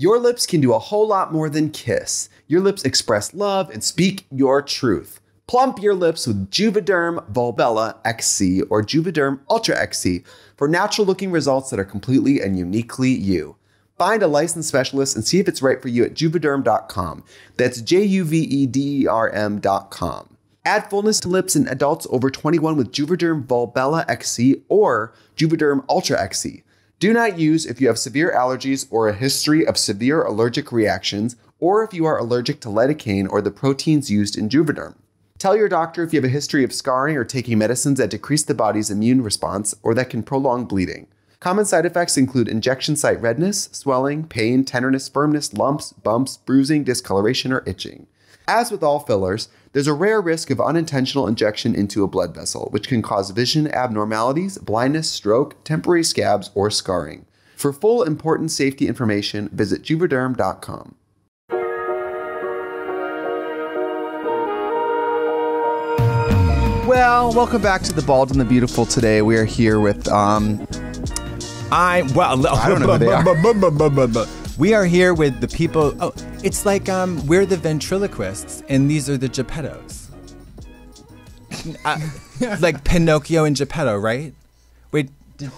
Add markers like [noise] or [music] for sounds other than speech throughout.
Your lips can do a whole lot more than kiss. Your lips express love and speak your truth. Plump your lips with Juvederm Volbella XC or Juvederm Ultra XC for natural looking results that are completely and uniquely you. Find a licensed specialist and see if it's right for you at juvederm.com. That's J U V E D E R M.com. Add fullness to lips in adults over 21 with Juvederm Volbella XC or Juvederm Ultra XC. Do not use if you have severe allergies or a history of severe allergic reactions, or if you are allergic to lidocaine or the proteins used in Juvederm. Tell your doctor if you have a history of scarring or taking medicines that decrease the body's immune response or that can prolong bleeding. Common side effects include injection site redness, swelling, pain, tenderness, firmness, lumps, bumps, bruising, discoloration, or itching. As with all fillers, there's a rare risk of unintentional injection into a blood vessel, which can cause vision abnormalities, blindness, stroke, temporary scabs, or scarring. For full important safety information, visit juvederm.com. Well, welcome back to the Bald and the Beautiful. Today we are here with um, I well, I don't know who they are. We are here with the people. Oh, it's like um, we're the ventriloquists, and these are the Geppettos. Uh, [laughs] like Pinocchio and Geppetto, right? Wait, did,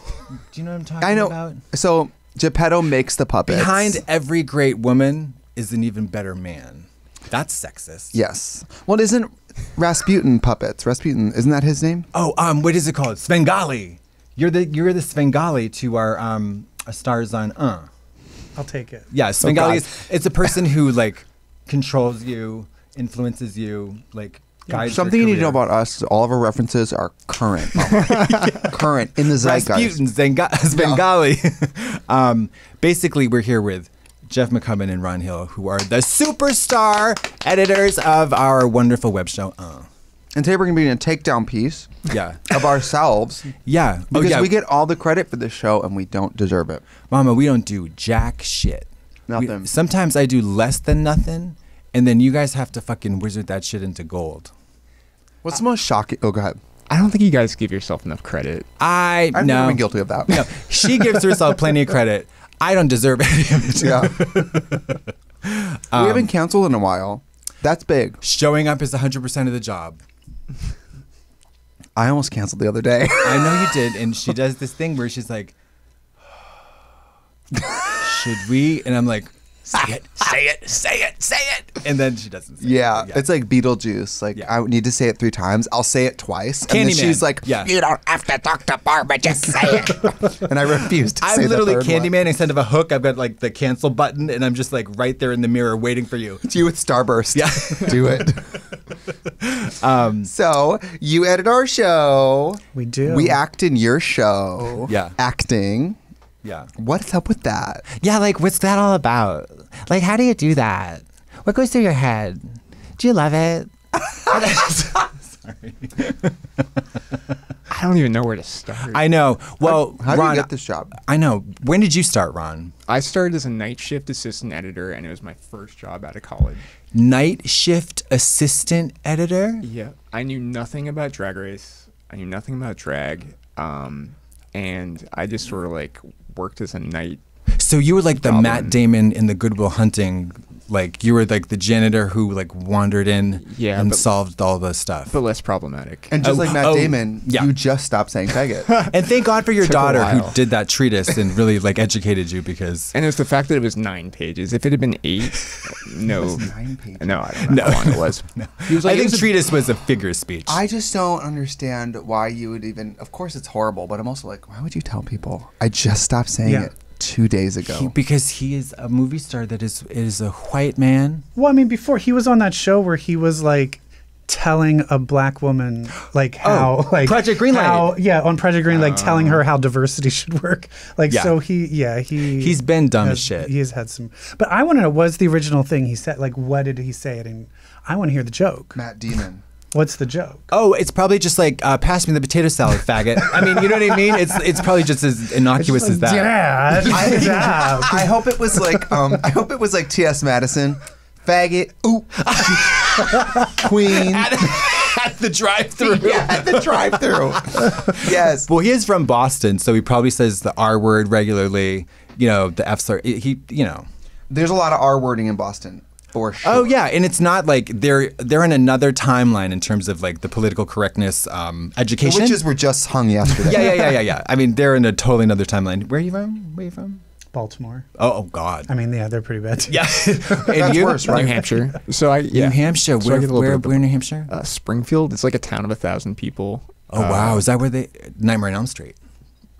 do you know what I'm talking I know. about? So Geppetto makes the puppets. Behind every great woman is an even better man. That's sexist. yes. Well, isn't Rasputin puppets? Rasputin isn't that his name? Oh, um, what is it called? Svengali. You're the you're the Svengali to our um, a stars on uh. I'll take it. Yeah, God. Svengali is it's a person who like controls you, influences you, like guides. your Something you need to know about us: is all of our references are current, [laughs] current in the zeitgeist. Rasputin, Zenga- Svengali. [laughs] um, basically, we're here with Jeff Maccubbin and Ron Hill, who are the superstar editors of our wonderful web show. Uh. And today we're going to be in a takedown piece Yeah, of ourselves [laughs] yeah. because oh, yeah. we get all the credit for this show and we don't deserve it. Mama, we don't do jack shit. We- Nothing. sometimes I do less than nothing, and then you guys have to fucking wizard that shit into gold. What's the most shocking? Oh, go ahead. I don't think you guys give yourself enough credit. I I've no. never been guilty of that. No, she gives herself plenty of credit. I don't deserve any of it. Yeah. [laughs] we Um, haven't canceled in a while. That's big. Showing up is 100% of the job. I almost canceled the other day. I know you did. And she [laughs] does this thing where she's like, should we? And I'm like, say it, say it, say it, say it. And then she doesn't say yeah, it. it's like Beetlejuice. Like Yeah. I need to say it three times. I'll say it twice, and then she's like, Yeah. "You don't have to talk to Barbara. Just say it." [laughs] and I refuse to I'm say literally the third one. Candyman. Instead of a hook, I've got like the cancel button, and I'm just like right there in the mirror waiting for you. It's you with Starburst. Yeah. do it. [laughs] um, so you edit our show. We do. We act in your show. Yeah. Acting. Yeah. What's up with that? Yeah, like what's that all about? Like how do you do that? What goes through your head? Do you love it? Sorry. [laughs] I don't even know where to start. I know. Well, How do Ron, you get this job? I know. When did you start, Ron? I started as a night shift assistant editor, and it was my first job out of college. Night shift assistant editor? Yeah, I knew nothing about Drag Race. I knew nothing about drag, um, and I just sort of like worked as a night. So you were like the Goblin. Matt Damon in the Goodwill Hunting. Like you were like the janitor who like wandered in Yeah, and but- solved all the stuff. but less problematic. And just Oh, like Matt oh, Damon, yeah. you just stopped saying faggot. [laughs] and thank God for your [laughs] daughter who did that treatise and really like educated you because and it was the fact that it was nine pages. If it had been eight, [laughs] no, nine pages. no, I don't know how long it was. He was I like, it think was a- treatise was a figure of speech. I just don't understand why you would even. Of course, it's horrible, but I'm also like, why would you tell people? I just stopped saying Yeah. it two days ago. He- because he is a movie star that is is a white man. Well, I mean, before he was on that show where he was like telling a black woman like oh, how [laughs] like Oh, Project Greenlight. how- yeah, on Project Green, like oh. telling her how diversity [laughs] should work. Like Yeah. so he yeah he He's been dumb as shit. He has had some, but I want to know what's the original thing he said. Like what did he say? And I want to hear the joke. Matt Damon. What's the joke? Oh, it's probably just like uh, pass me the potato salad, faggot. I mean, you know what I mean? It's it's probably just as innocuous as that. Yeah, good. [laughs] [laughs] I hope it was like um I hope it was like T.S. Madison. Faggot. Ooh. [laughs] Queen. At the drive-through. yeah, at the drive-through. yes. Well, he is from Boston, so he probably says the R word regularly. You know, the F slur. He, you know, There's a lot of R wording in Boston, for sure. Oh yeah, and it's not like they're they're in another timeline in terms of like the political correctness um, The education. witches were just hung yesterday. yeah, yeah, yeah, yeah, [laughs] yeah. I mean, they're in a totally another timeline. Where are you from? Where are you from? Baltimore. Oh, oh God. I mean, yeah, they're pretty bad too. yeah. [laughs] That's and you? worse, right? New Hampshire. So I yeah. New Hampshire. So Where, get a where, bit of where in New Hampshire? Uh, Springfield. It's like a town of a thousand people. oh wow, is that where they Nightmare on Elm Street?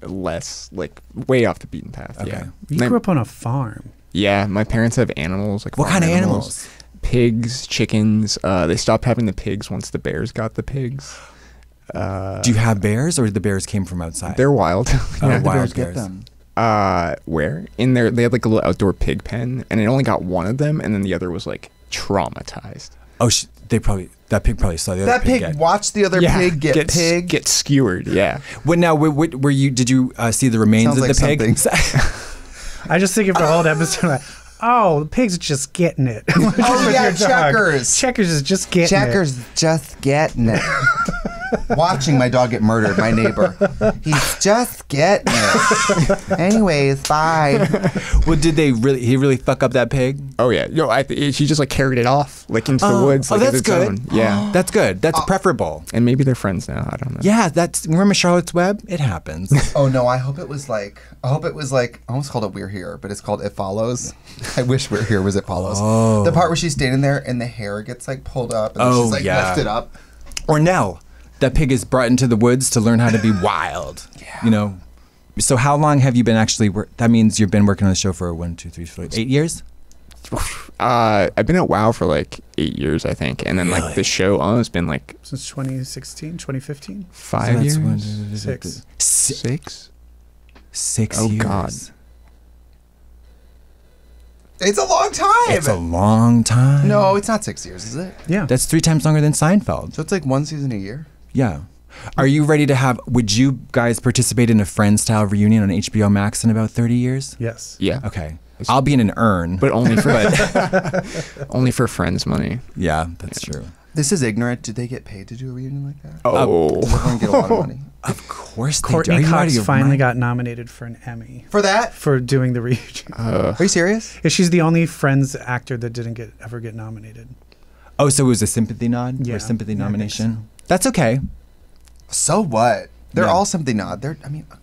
Less like way off the beaten path. Okay. Yeah. You My- grew up on a farm. Yeah, my parents have animals. Like What kind of animals? Pigs, chickens. Uh, they stopped having the pigs once the bears got the pigs. Uh, Do you have bears, or the bears came from outside? they're wild. [laughs] Oh, Yeah. The wild bears get bears. them. Uh, where in there they had like a little outdoor pig pen, and it only got one of them, and then the other was like traumatized. Oh, sh- they probably that pig probably saw the other That pig get- watched the other pig get, s- pig. get skewered. Yeah, What now? Were, were, were you? Did you uh, see the remains Sounds of like the pig? [laughs] [laughs] I just think of the whole episode like, oh, the pig's just getting it. [laughs] oh yeah, checkers. Checkers is just getting it. Checkers just getting it. [laughs] Watching my dog get murdered, my neighbor. He's just getting it. [laughs] Anyways, bye. well, did they really? He really fuck up that pig? Oh yeah, yo, I she just like carried it off like into the oh. woods. oh, Like, that's good. own. Yeah, [gasps] That's good. That's uh, preferable. and maybe they're friends now. I don't know. Yeah, that's remember Charlotte's Web. It happens. [laughs] Oh no, I hope it was like I hope it was like I almost called it We're Here, but it's called It Follows. I wish We're Here was It Follows. Oh. The part where she's standing there and the hair gets like pulled up and Oh, she's like yeah. lifted up. or Nell, that pig is brought into the woods to learn how to be [laughs] wild. Yeah. You know. So how long have you been actually? Wor- that means you've been working on the show for one, two, three, four, eight years. [sighs] Uh, I've been at WoW for like eight years, I think, and then like the show, oh, it's been like Since 2016, 2015? five So years, one- Six. Si- six. Six Oh, years. God. It's a long time. It's a long time. no, it's not six years, is it? Yeah. That's three times longer than Seinfeld. So it's like one season a year. Yeah. Are you ready to have? Would you guys participate in a friend style reunion on HBO Max in about thirty years? yes. Yeah, Okay. I'll be in an urn. but only for [laughs] only for friends' money. yeah, that's true. This is ignorant. Did they get paid to do a reunion like that? Oh, Does everyone get a lot of [laughs] money Of course, they do. Are Courtney you Cox finally mind? got nominated for an Emmy for that? for doing the reunion. [laughs] Are you serious? Yeah, She's the only Friends actor that didn't get ever get nominated. Oh, so it was a sympathy nod Yeah. or sympathy Yeah, I think nomination? That's okay. So what? They're Yeah. all something odd. They're. I mean, uh,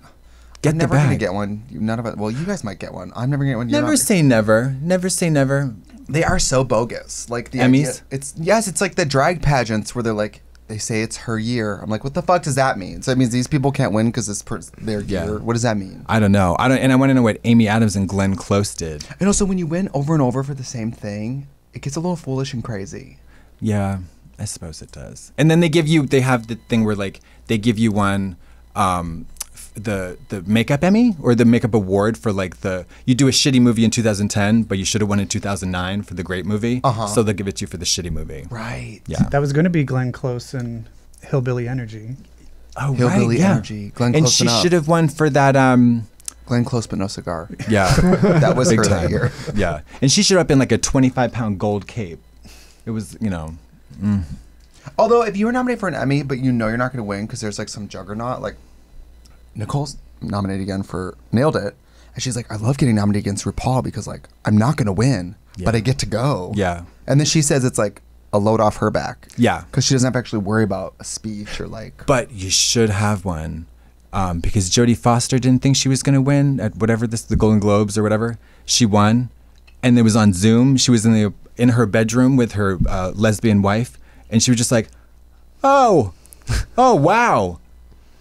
Get I'm the never gonna bag. get one. None of it. Well, you guys might get one. I'm never gonna get one. You're Never not- say never. Never say never. They are so bogus. Like the Emmys? idea- it's yes, it's like the drag pageants where they're like they say it's her year. I'm like, what the fuck does that mean? So it means these people can't win because it's per- their Yeah. year. What does that mean? I don't know. I don't, and I want to know what Amy Adams and Glenn Close did. And also, when you win over and over for the same thing, it gets a little foolish and crazy. Yeah, I suppose it does. And then they give you they have the thing where like they give you one um f- the the makeup Emmy or the makeup award for like the you do a shitty movie in 2010 but you should have won in 2009 for the great movie. Uh-huh. So they'll give it to you for the shitty movie. Right. Yeah. That was going to be Glenn Close and Hillbilly Energy. Oh, Hillbilly right, yeah. Energy. Glenn Close. and she should have won for that um Glenn Close but no cigar. yeah. [laughs] that was Big her that time. year. yeah. And she showed up in like a 25 pound gold cape. It was, you know, Although, if you were nominated for an Emmy, but you know you're not going to win because there's like some juggernaut, like Nicole's nominated again for Nailed It, and she's like, I love getting nominated against RuPaul because like I'm not going to win, but I get to go. Yeah. And then she says it's like a load off her back. Yeah. Because she doesn't have to actually worry about a speech or like. But you should have one um, because Jodie Foster didn't think she was going to win at whatever this the Golden Globes or whatever. She won, and it was on Zoom. She was in the in her bedroom with her uh, lesbian wife, and she was just like, "Oh, [laughs] oh wow,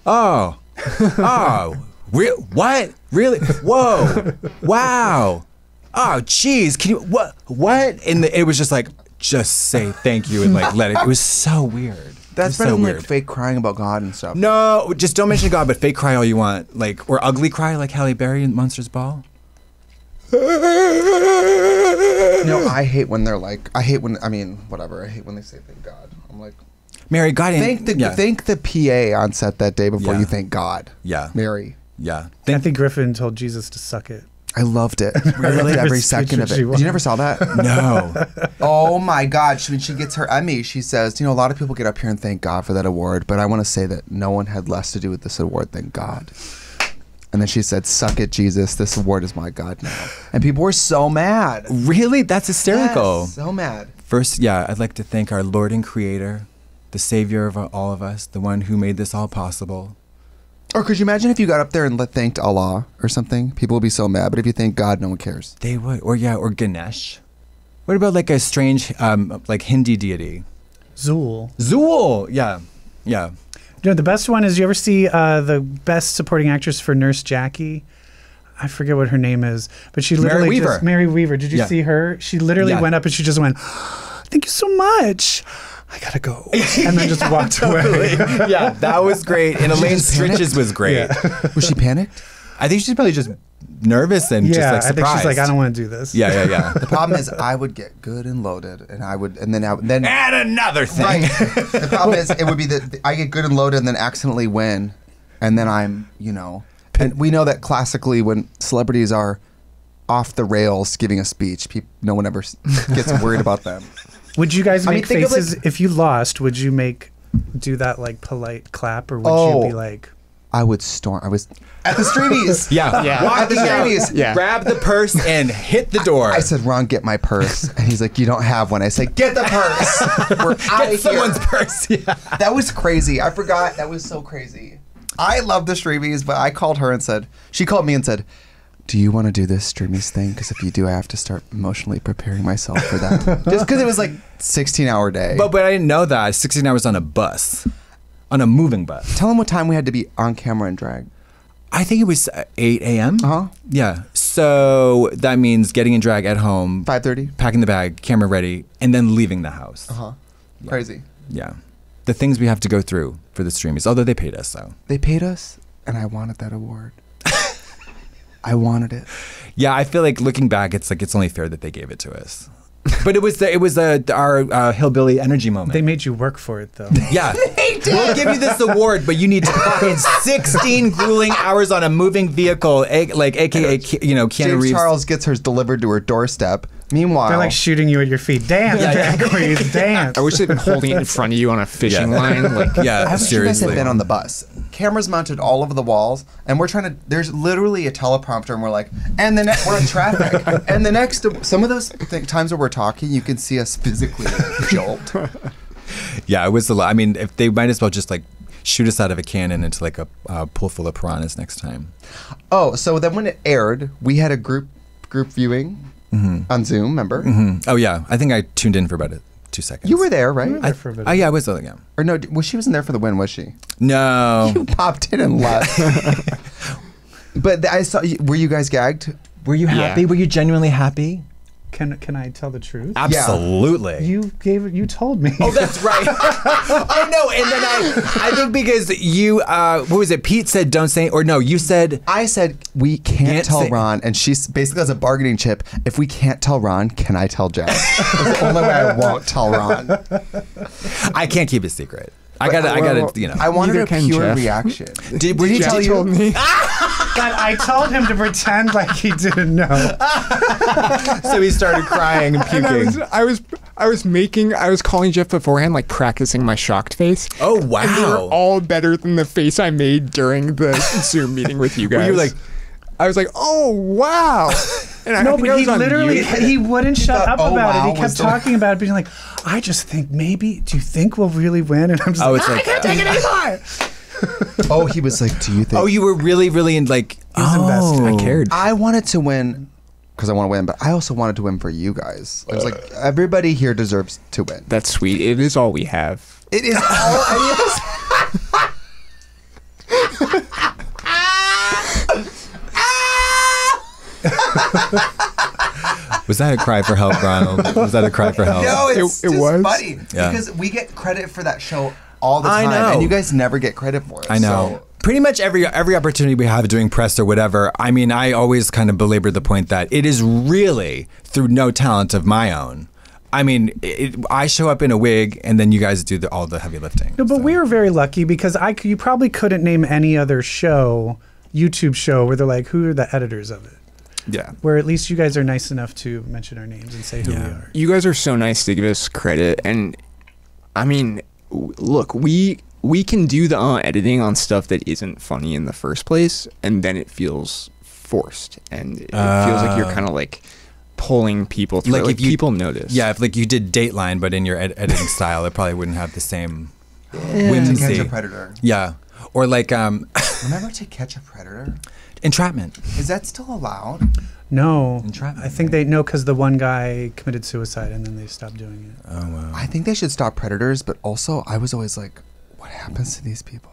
oh, [laughs] oh, re- what? Really? Whoa, wow." Oh, jeez, can you what what? And the, it was just like, just say thank you and like let it. It was so weird. That's better so than weird. like fake crying about God and stuff. No, just don't mention God, but fake cry all you want, like or ugly cry like Halle Berry in Monsters Ball. [laughs] No, I hate when they're like, I hate when, I mean, whatever. I hate when they say thank God. I'm like, Mary, God didn't. thank the yeah, thank the PA on set that day before Yeah. you thank God. Yeah. Mary. yeah. Thank, Kathy Griffin told Jesus to suck it. I loved it. [laughs] I loved every Every second of it. she You never saw that? [laughs] no. oh my God! She, when she gets her Emmy, she says, "You know, a lot of people get up here and thank God for that award, but I want to say that no one had less to do with this award than God." And then she said, "Suck it, Jesus. This award is my God now." And people were so mad. Really? That's hysterical. Yes, so mad. First, yeah, I'd like to thank our Lord and Creator, the Savior of all of us, the one who made this all possible. Or could you imagine if you got up there and thanked Allah or something? People would be so mad. But if you thank God, no one cares. They would, or yeah, or Ganesh. What about like a strange, um, like Hindi deity? Zool. Zool. Yeah, yeah. You know, the best one is you ever see uh, the best supporting actress for Nurse Jackie? I forget what her name is, but she literally Merritt Wever. just Merritt Wever. Did you Yeah. see her? She literally Yeah. went up and she just went, "Thank you so much. I gotta go," and then just [laughs] walked away. yeah, that was great. And Elaine? Stritches was great. Was she panicked? I think she's probably just nervous and just yeah, like I think she's like, "I don't want to do this." Yeah, yeah, yeah. The problem is, I would get good and loaded, and I would, and then I would, then add another thing. right. [laughs] the problem is, it would be that I get good and loaded, and then accidentally win, and then I'm, you know, and we know that classically when celebrities are off the rails giving a speech, peop no one ever gets worried about them. Would you guys I mean, make like- faces if you lost? Would you make do that like polite clap, or would Oh. you be oh. like? I would storm. I was at the streamies. [laughs] Yeah, Yeah. At the Walking streamies. Yeah. grab the purse and hit the door. I said, Ron, get my purse. And he's like, You don't have one. I said, Get the purse. [laughs] We're out Get of someone's here. purse. Yeah. That was crazy. I forgot. That was so crazy. I love the streamies, but I called her and said, She called me and said, Do you want to do this streamies thing? Because if you do, I have to start emotionally preparing myself for that. [laughs] Just because it was like 16 hour day. But but I didn't know that. 16 hours on a bus, on a moving bus. Tell him what time we had to be on camera and drag. I think it was uh, 8 a.m. Uh-huh. Yeah. So that means getting in drag at home, 5.30? packing the bag, camera ready, and then leaving the house. Uh-huh. Crazy. Yeah. The things we have to go through for the streamies, although they paid us, so. They paid us, and I wanted that award. [laughs] I wanted it. Yeah, I feel like looking back, it's like it's only fair that they gave it to us. But it was the, it was the, our uh, hillbilly energy moment. They made you work for it though. Yeah. [laughs] We'll give you this award, but you need to clock in 16 [laughs] grueling hours on a moving vehicle, a, like AKA, Ke- you know, Keanu James Reeves. Charles gets hers delivered to her doorstep. Meanwhile, They're like shooting you at your feet. Dance, Yeah, yeah. drag queens, [laughs] dance. I wish they'd been holding it in front of you on a fishing Yeah. line. Like, Yeah, I wish you guys seriously. had been on the bus. Cameras mounted all over the walls, and we're trying to. There's literally a teleprompter, and we're like, and the next we're in traffic, [laughs] and the next some of those th- times where we're talking, you can see us physically jolt. [laughs] Yeah, it was a lot. I mean, if they might as well just like shoot us out of a cannon into like a uh, pool full of piranhas next time. Oh, so then when it aired, we had a group group viewing on Zoom. Remember? Hmm. Oh yeah, I think I tuned in for about uh, two seconds. You were there, right? were there for a bit. Oh yeah, I was. Uh, yeah. or no? d- Well, she wasn't there for the win, was she? No. [laughs] You popped in and left. [laughs] but I saw. Were you guys gagged? Were you happy? Yeah. Were you genuinely happy? Can can I tell the truth? Absolutely. You gave it you told me. Oh, that's right. [laughs] oh no, and then I, I think because you, uh, what was it? Pete said, "Don't say," or no, you said, I said we can't, Can't tell say- Ron, and she's basically as a bargaining chip. If we can't tell Ron, can I tell Jeff? That's the only way I won't tell Ron. "I can't keep a secret." I gotta, I well, gotta, you know. I wanted Neither a pure Jeff. reaction. [laughs] Did, were you Jeff tell you? told me. [laughs] God, I told him to pretend like he didn't know. [laughs] so he started crying and And I was, puking. I was, I was making, I was calling Jeff beforehand, like practicing my shocked face. Oh And they were all better than the face I made during the Zoom meeting with you Were guys. you like- I was like, oh wow. [laughs] And I, I No, think I but he literally he wouldn't shut thought, up "Oh, about wow," it. He was kept the- [laughs] talking about it, being like, "I just think maybe. Do you think we'll really win?" And I'm just Oh, like, it's "I like- can't take it anymore." [laughs] Oh, he was like, "Do you think?" Oh, you were really, really in like. was oh. invested. oh. I cared. I wanted to win because I want to win, but I also wanted to win for you guys. I was like, uh. everybody here deserves to win. That's sweet. It is all we have. It is all. [laughs] Was that a cry for help, Ronald? Was that a cry for help? no, it's It- it just was. funny Yeah. because we get credit for that show all the I time, know. and you guys never get credit for it. I know. so- Pretty much every every opportunity we have doing press or whatever. I mean, I always kind of belabor the point that it is really through no talent of my own. I mean, it, I show up in a wig, and then you guys do the, all the heavy lifting. No, but So- we were very lucky because I c- you probably couldn't name any other show, YouTube show, where they're like, "Who are the editors of it?" Yeah. Where at least you guys are nice enough to mention our names and say who we are. You guys are so nice to give us credit, and I mean, w- look, we we can do the uh, editing on stuff that isn't funny in the first place, and then it feels forced, and it feels like you're Uh. kind of like pulling people through. Like Like, if you- people notice. Yeah, if like you did Dateline, but in your ed- editing style, it probably wouldn't have the same To catch whimsy. a predator. Yeah, or like um, Remember [laughs] to catch a predator? Entrapment. Is that still allowed? No, Entrapment, I think they no because the one guy committed suicide and then they stopped doing it. Oh wow. I think they should stop predators, but also I was always like, what happens to these people?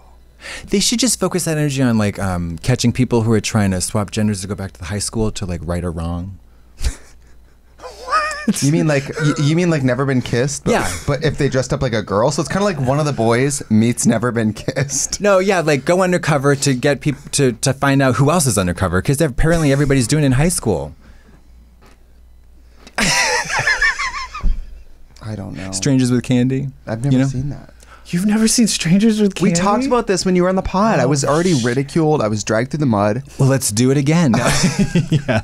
They should just focus that energy on like um, catching people who are trying to swap genders to go back to the high school to like right or wrong. [laughs] You mean like you, you mean like never been kissed? But, Yeah. But if they dressed up like a girl, so it's kind of like one of the boys meets never been kissed. No, yeah, like go undercover to get people to to find out who else is undercover because apparently everybody's doing it in high school. [laughs] I don't know. Strangers with candy. I've never you know? seen that. You've never seen Strangers with kids. We talked about this when you were on the pod. I was oh, already ridiculed. I was dragged through the mud. Well, let's do it again. [laughs] yeah.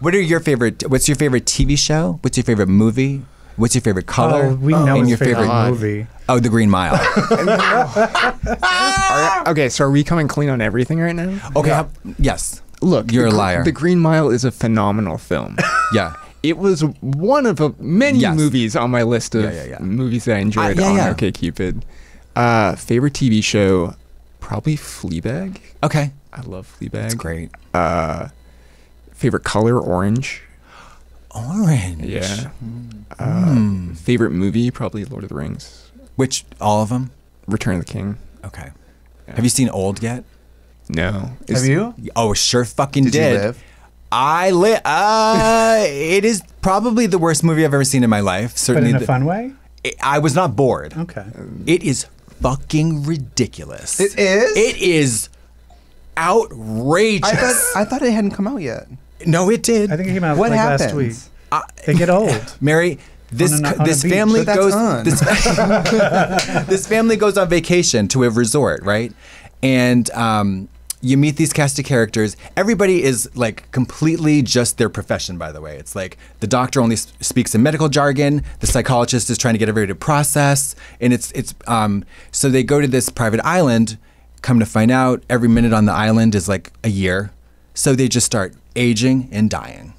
What are your favorite? What's your favorite TV show? What's your favorite movie? What's your favorite color? Oh, we know and your favorite, favorite. movie. Oh, The Green Mile. [laughs] [laughs] Are- okay, so are we coming clean on everything right now? Okay. how- uh, yes. Look, You're a liar. The Green Mile is a phenomenal film. Yeah. It was one of a, many Yes. movies on my list of Yeah, yeah, yeah. movies that I enjoyed yeah, on yeah. OkCupid. Uh, favorite TV show, probably Fleabag. Okay. I love Fleabag. That's great. Uh, favorite color, orange. Orange. Yeah. Uh, Hmm. Favorite movie, probably Lord of the Rings. Which all of them? Return of the King. Okay. Have you seen Old yet? No. Have you? Oh, sure fucking Did, did. You live? I li- uh [laughs] it is probably the worst movie I've ever seen in my life. Certainly, But Certainly in a the- fun way? I- I was not bored. Okay. It is fucking ridiculous. It is? It is outrageous. I thought I thought it hadn't come out yet. no, it did. I think it came out What like happens? last week. They get old. [laughs] Mary, this On a- on this family But goes on. this, [laughs] this family goes on vacation to a resort, right? And um, you meet these cast of characters. Everybody is like completely just their profession. By the way, it's like the doctor only speaks in medical jargon. The psychologist is trying to get everybody to process, and it's it's um, so they go to this private island. Come to find out, every minute on the island is like a year. So they just start aging and dying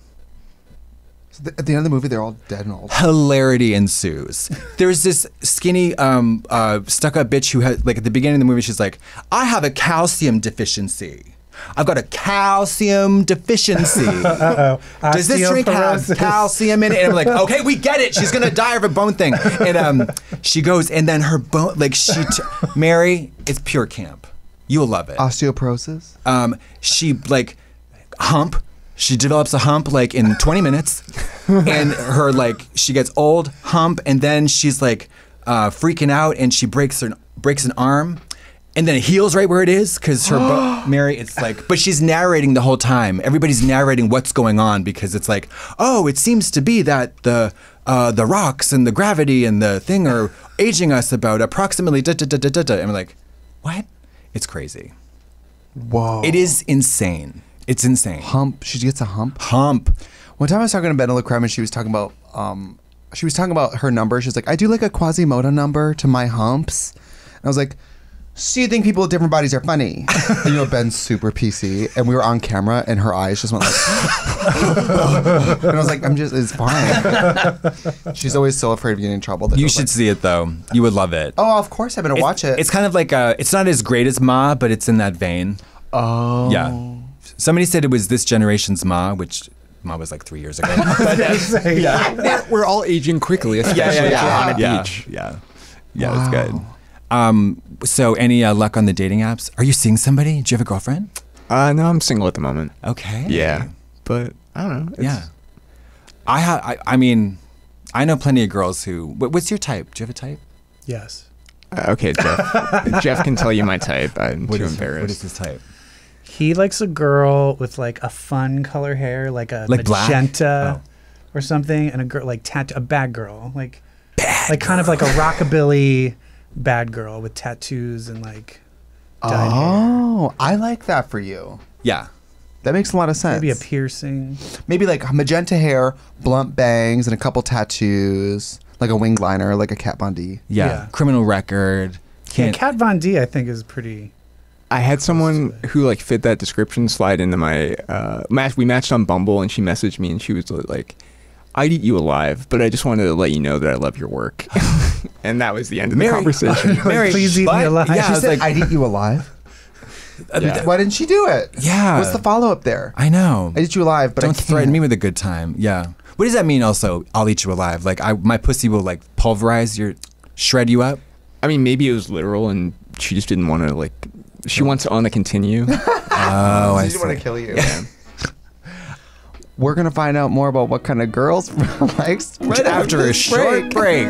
So th- at the end of the movie, they're all dead and old. hilarity ensues. There's this skinny, um, uh, stuck-up bitch who has, like, at the beginning of the movie, she's like, "I have a calcium deficiency. I've got a calcium deficiency. [laughs] Uh-oh. Does this drink have calcium in it?" And I'm like, "Okay, we get it. She's gonna die of a bone thing." And um, she goes, and then her bone, like, she, t- Mary, it's pure camp. You'll love it Osteoporosis. um, she like hump. She develops a hump like in 20 minutes, and her like she gets old hump, and then she's like uh, freaking out, and she breaks her breaks an arm, and then it heals right where it is because her bo- [gasps] Mary. It's like, but she's narrating the whole time. Everybody's narrating what's going on because it's like, oh, it seems to be that the uh, the rocks and the gravity and the thing are aging us about approximately da da da da da. da. And I'm like, what? It's crazy. Whoa. It is insane. It's insane. hump. She gets a hump. Hump. One time I was talking to BenDeLaCreme and she was talking about um she was talking about her number. She's like, I do like a Quasimodo number to my humps. And I was like, so you think people with different bodies are funny? and [laughs] you know, Ben's super PC, and we were on camera, and her eyes just went like, [laughs] and I was like, I'm just, it's fine. [laughs] She's always so afraid of getting in trouble. That You should like, see it though. You would love it. Oh, of course, I'm gonna It's- watch it. It's kind of like uh it's not as great as Ma, but it's in that vein. oh, Yeah. Somebody said it was this generation's Ma, which Ma was like three years ago. [laughs] We're, we're all aging quickly, especially if we're on a yeah, beach. yeah, yeah. It's good. Um, so, any uh, luck on the dating apps? Are you seeing somebody? Do you have a girlfriend? Uh, no, I'm single at the moment. Okay. Yeah, but I don't know. It's, Yeah. I have. I, I mean, I know plenty of girls who. What, what's your type? Do you have a type? Yes. Uh, okay, Jeff. [laughs] Jeff can tell you my type. I'm What too is- embarrassed. What is his type? He likes a girl with like a fun color hair, like a Like magenta Oh. or something, and a girl like tat a bad girl, like like kind of like a rockabilly bad girl with tattoos and like dyed hair. oh, I like that for you. Yeah. That makes a lot of sense. Maybe a piercing. Maybe like magenta hair, blunt bangs, and a couple tattoos, like a wing liner, like a Kat Von D. Yeah. Yeah. Criminal record. can't. Kat Von D, I think, is pretty. I had someone who like fit that description slide into my uh, match. We matched on Bumble, and she messaged me, and she was like, "I'd eat you alive, but I just wanted to let you know that I love your work." [laughs] and that was the end of the Mary- conversation. [laughs] Mary, Please eat me alive. Yeah, I She was said, like, "I'd eat you alive." Yeah. Why didn't she do it? Yeah. What's the follow up there? I know. I eat you alive, but Don't I threaten can't. me with a good time. Yeah. What does that mean? Also, I'll eat you alive. Like I, my pussy will like pulverize your, shred you up. I mean, maybe it was literal, and she just didn't want to like. She wants to on the continue. [laughs] Oh, I She see. didn't want to kill you. [laughs] We're gonna find out more about what kind of girls [laughs] likes Right after a this short break.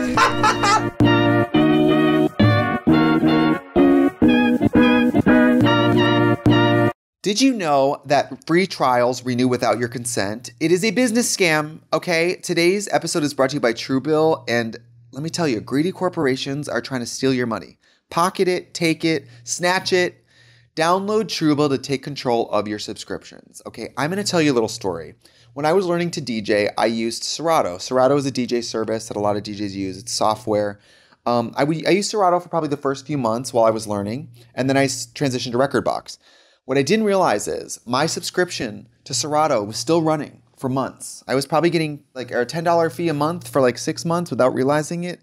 Did you know that free trials renew without your consent? It is a business scam, okay? Today's episode is brought to you by Truebill, and let me tell you, greedy corporations are trying to steal your money. Pocket it, take it, snatch it. Download Truebill to take control of your subscriptions. Okay, I'm gonna tell you a little story. When I was learning to DJ, I used Serato. Serato is a DJ service that a lot of DJs use. It's software. Um, I, I used Serato for probably the first few months while I was learning, and then I transitioned to Rekordbox. What I didn't realize is my subscription to Serato was still running for months. I was probably getting like a $10 fee a month for like six months without realizing it.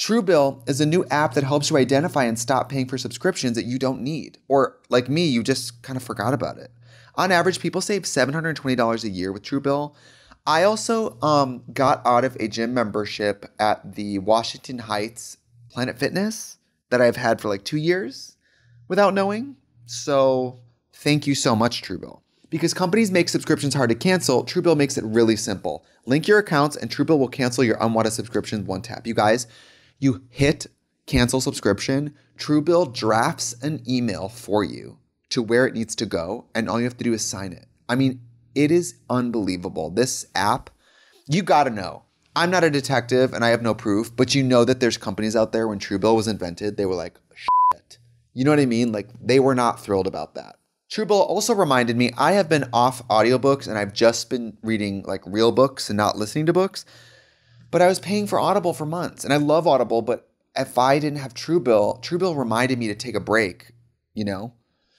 Truebill is a new app that helps you identify and stop paying for subscriptions that you don't need. Or like me, you just kind of forgot about it. On average, people save $720 a year with Truebill. I also um, got out of a gym membership at the Washington Heights Planet Fitness that I've had for like two years without knowing. So thank you so much, Truebill. Because companies make subscriptions hard to cancel, Truebill makes it really simple. Link your accounts and Truebill will cancel your unwanted subscriptions one tap. You guys, you hit cancel subscription, Truebill drafts an email for you to where it needs to go, and all you have to do is sign it. I mean, it is unbelievable. This app, you gotta know. I'm not a detective and I have no proof, but you know that there's companies out there when Truebill was invented, they were like, shit. You know what I mean? Like they were not thrilled about that. Truebill also reminded me I have been off audiobooks and I've just been reading like real books and not listening to books. But I was paying for Audible for months and I love Audible, but if I didn't have Truebill, Truebill reminded me to take a break, you know?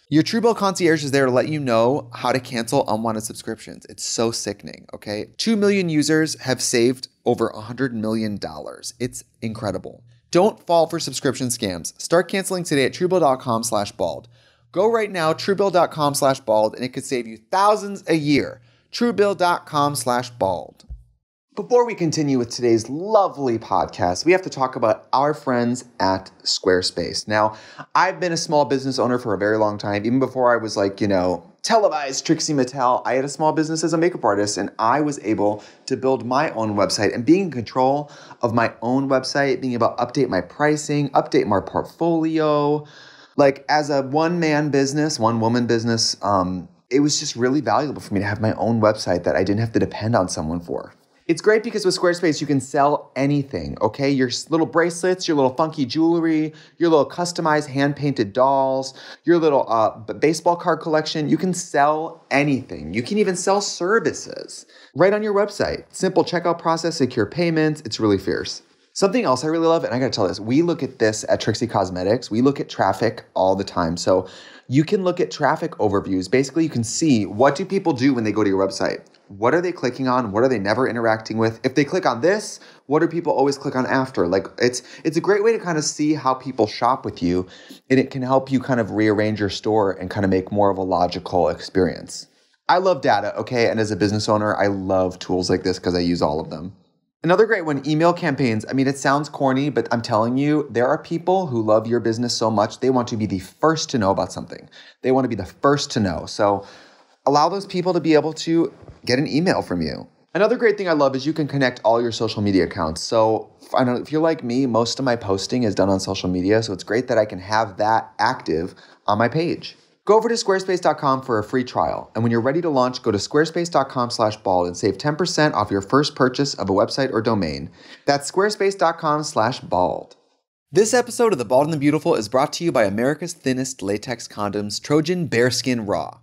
Your Truebill concierge is there to let you know how to cancel unwanted subscriptions. It's so sickening, okay? 2 million users have saved over $100 million. It's incredible. Don't fall for subscription scams. Start canceling today at truebill.com slash bald. Go right now, truebill.com slash bald, and it could save you thousands a year. truebill.com slash bald. Before we continue with today's lovely podcast, we have to talk about our friends at Squarespace. Now, I've been a small business owner for a very long time. Even before I was like, you know, televised Trixie Mattel, I had a small business as a makeup artist and I was able to build my own website and being in control of my own website, being able to update my pricing, update my portfolio. Like as a one man business, one woman business, um, it was just really valuable for me to have my own website that I didn't have to depend on someone for. It's great because with Squarespace, you can sell anything, okay? Your little bracelets, your little funky jewelry, your little customized hand painted dolls, your little uh, baseball card collection. You can sell anything. You can even sell services right on your website. Simple checkout process, secure payments. It's really fierce. Something else I really love, and I gotta tell this, we look at this at Trixie Cosmetics. We look at traffic all the time. So you can look at traffic overviews. Basically, you can see what do people do when they go to your website? What are they clicking on? What are they never interacting with? If they click on this, what do people always click on after? Like it's it's a great way to kind of see how people shop with you, and it can help you kind of rearrange your store and kind of make more of a logical experience. I love data, okay? And as a business owner, I love tools like this because I use all of them. Another great one, email campaigns. I mean, it sounds corny, but I'm telling you, there are people who love your business so much, they want to be the first to know about something. They want to be the first to know. So allow those people to be able to get an email from you. Another great thing I love is you can connect all your social media accounts. So I don't know if you're like me, most of my posting is done on social media. So it's great that I can have that active on my page. Go over to squarespace.com for a free trial. And when you're ready to launch, go to squarespace.com slash bald and save 10% off your first purchase of a website or domain. That's squarespace.com slash bald. This episode of The Bald and the Beautiful is brought to you by America's thinnest latex condoms, Trojan Bearskin Raw.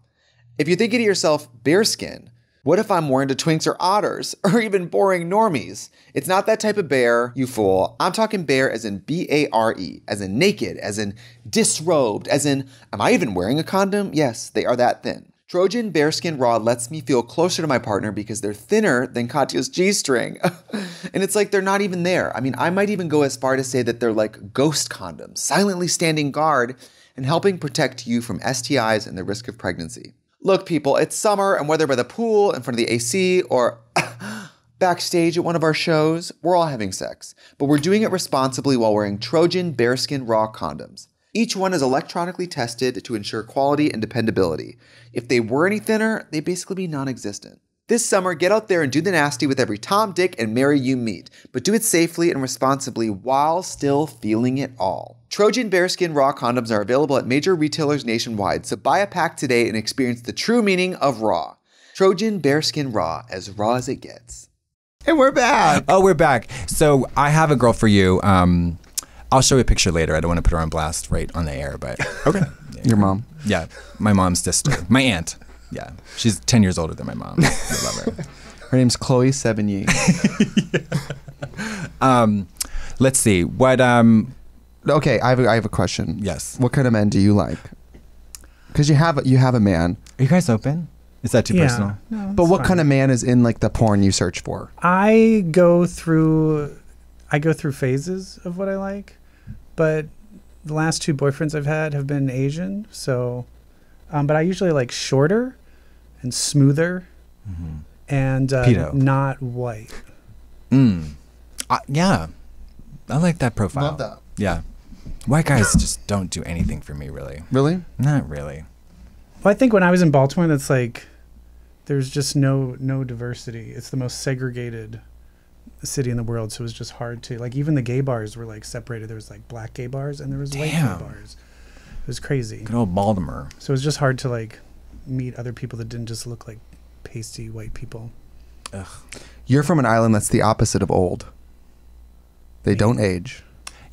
If you're thinking to yourself, bearskin, What if I'm more into twinks or otters, [laughs] or even boring normies? It's not that type of bear, you fool. I'm talking bear as in B A R E, as in naked, as in disrobed, as in, am I even wearing a condom? Yes, they are that thin. Trojan Bearskin Raw lets me feel closer to my partner because they're thinner than Katya's G string. [laughs] and it's like they're not even there. I mean, I might even go as far to say that they're like ghost condoms, silently standing guard and helping protect you from STIs and the risk of pregnancy. Look, people, it's summer, and whether by the pool, in front of the AC, or [laughs] backstage at one of our shows, we're all having sex. But we're doing it responsibly while wearing Trojan Bearskin Raw condoms. Each one is electronically tested to ensure quality and dependability. If they were any thinner, they'd basically be non existent. This summer, get out there and do the nasty with every Tom, Dick, and Mary you meet, but do it safely and responsibly while still feeling it all. Trojan Bearskin Raw condoms are available at major retailers nationwide, so buy a pack today and experience the true meaning of raw. Trojan Bearskin Raw, as raw as it gets. And we're back. Oh, we're back. So I have a girl for you. Um, I'll show you a picture later. I don't want to put her on blast right on the air, but Okay. [laughs] Your mom. yeah, my mom's sister, my aunt. Yeah, she's ten years older than my mom. [laughs] I love her. Her name's Chloe Sevigny. [laughs] Let's see what. Um, okay, I have a, I have a question. Yes. What kind of men do you like? Because you have you have a man, are you guys open? Is that too Yeah. personal? No, but what fine. kind of man is in like the porn you search for? I go through I go through phases of what I like, but the last two boyfriends I've had have been Asian, so um, but I usually like shorter and smoother and uh, Pedo. not white. Mm. Uh, yeah, I like that profile. Love that. Yeah, white guys just don't do anything for me, really. Really? Not really. Well, I think when I was in Baltimore, that's like there's just no no diversity. It's the most segregated city in the world, so it was just hard to like. Even the gay bars were like separated. There was like black gay bars and there was white gay bars. It was crazy. Good old Baltimore. So it was just hard to like meet other people that didn't just look like pasty white people. Ugh. You're from an island that's the opposite of old. They don't age.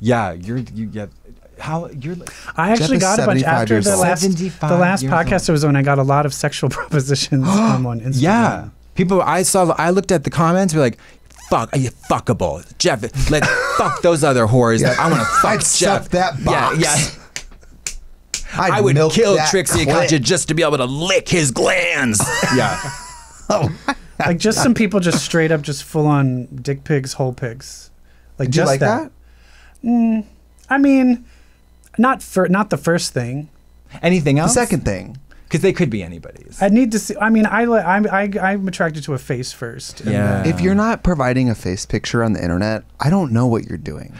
Yeah, you're you get how you're. like- I actually is got a bunch 75 after the last 75 the last podcast old. was when I got a lot of sexual [laughs] propositions [gasps] um, on Instagram. Yeah, people. I saw. I looked at the comments. Were like, "Fuck, are you fuckable, Jeff? Let [laughs] fuck those other whores. Yeah. I want to [laughs] fuck I'd Jeff. suck that box. Yeah, yeah. I'd I would kill Trixie clit. Katya just to be able to lick his glands. yeah. [laughs] like just some people just straight up just full on dick pigs, whole pigs. Like Did you just like that? mm I mean, not for not the first thing. Anything The else? second thing. because they could be anybody's. I'd need to see. I mean, I I'm I, I'm attracted to a face first. Yeah. If you're not providing a face picture on the internet, I don't know what you're doing.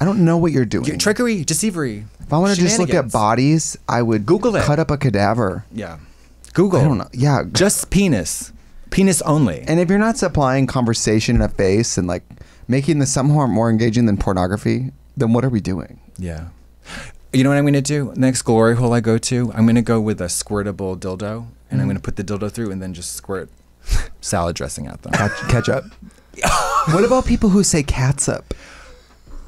I don't know what you're doing. Trickery, deceivery. if I want to just look at bodies, I would Google it. cut up a cadaver. Yeah. Google. I don't know. Yeah. Just penis. Penis only. and if you're not supplying conversation in a face and like making this somehow more engaging than pornography, then what are we doing? Yeah. You know what I'm going to do? Next glory hole I go to, I'm going to go with a squirtable dildo, and I'm mm. going to put the dildo through and then just squirt salad dressing at them. Ketchup. [laughs] what about people who say catsup?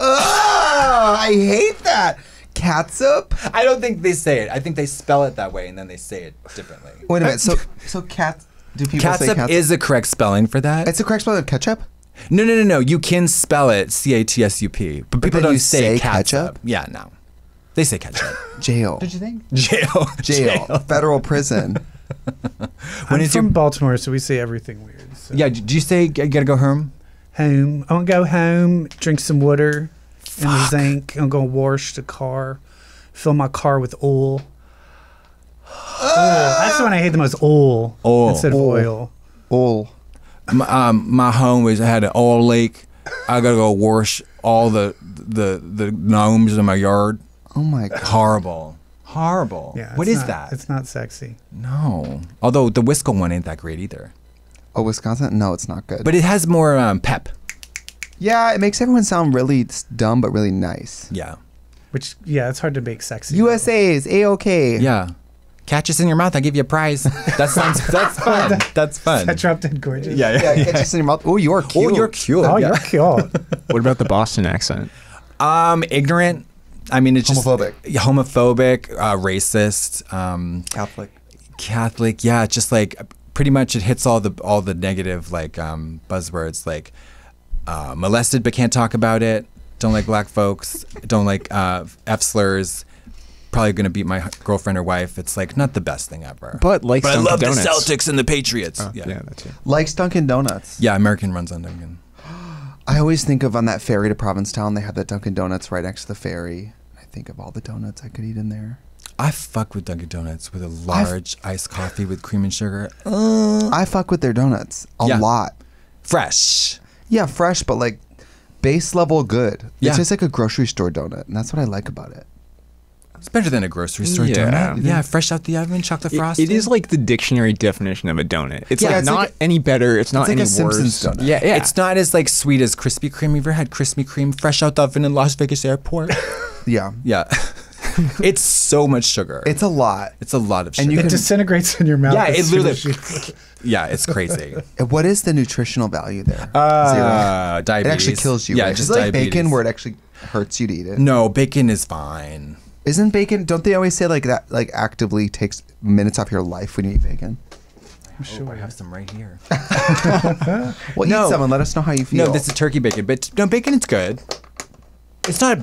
Oh, I hate that. Catsup? I don't think they say it. I think they spell it that way and then they say it differently. Wait a minute. So, so cat. Do people say Catsup catsup? is the correct spelling for that. It's the correct spelling of ketchup. no, no, no, no. You can spell it C A T S U P, but people then don't you say, say catsup. ketchup? Yeah, no. They say ketchup. [laughs] Jail. Did you think? Jail. [laughs] [laughs] Jail. Federal prison. I'm When is from your- Baltimore, so we say everything weird. So. Yeah. Do you say you gotta go home? Home. I'm gonna go home, drink some water in the zinc. I'm gonna wash the car, fill my car with oil. oil. That's the one I hate the most. Oil, Oil. instead of Oil. oil. All. my, um, my home was had an oil leak. I gotta go wash all the the the gnomes in my yard. Oh my god. Horrible, horrible. Yeah. what it's is not- that? It's not sexy. no. Although the Whiskle one ain't that great either, Oh, Wisconsin? No, it's not good. but it has more um, pep. yeah, it makes everyone sound really dumb but really nice. Yeah, Which yeah, it's hard to make sexy. USA's a okay. yeah. Catch us in your mouth. I give you a prize. That sounds. [laughs] That's fun. That's fun. That dropped in gorgeous. yeah, Yeah, yeah. catch us in your mouth. Oh, you're cute. Oh, you're cute. Oh, Yeah. you're cute. What about the Boston accent? Um, ignorant. I mean, it's just Homophobic. Yeah, homophobic, uh, racist, um, Catholic. Catholic. Yeah, just like pretty much it hits all the all the negative like um, buzzwords like uh, molested but can't talk about it. Don't like black folks. Don't like uh, f slurs. Probably gonna beat my girlfriend or wife. It's like not the best thing ever. But likes but I love Donuts. the Celtics and the Patriots. Oh, yeah. yeah, that's it. Likes Dunkin' Donuts. Yeah, American runs on Dunkin'. [gasps] I always think of on that ferry to Provincetown, they have that Dunkin' Donuts right next to the ferry. I think of all the donuts I could eat in there. I fuck with Dunkin' Donuts with a large iced coffee with cream and sugar. Uh, [sighs] I fuck with their donuts a Yeah. lot. fresh. Yeah, fresh, but like base level good. Yeah. tastes like a grocery store donut, and that's what I like about it. It's better than a grocery store Yeah. donut. Yeah, fresh out the oven, chocolate It- frosting. it is like the dictionary definition of a donut. It's Yeah, like it's not like any better. It's not like any a worse. Simpsons donut. Yeah, yeah. It's not as like sweet as Krispy Kreme. You ever had Krispy Kreme fresh out the oven in Las Vegas airport? [laughs] Yeah, yeah. [laughs] it's so much sugar. it's a lot. it's a lot of sugar. And you It can- disintegrates in your mouth. Yeah, as it literally- [laughs] yeah, it's crazy. [laughs] What is the nutritional value there? Uh, Zero. It actually kills you. Yeah, right? just It's like diabetes. bacon, where it actually hurts you to eat it. No, bacon is fine. Isn't bacon? Don't they always say like that? Like actively takes minutes off your life when you eat bacon. I'm sure. Oh, I have some right here. Well, No. eat some and let us know how you feel. no, this is turkey bacon, but no, bacon it's good. It's not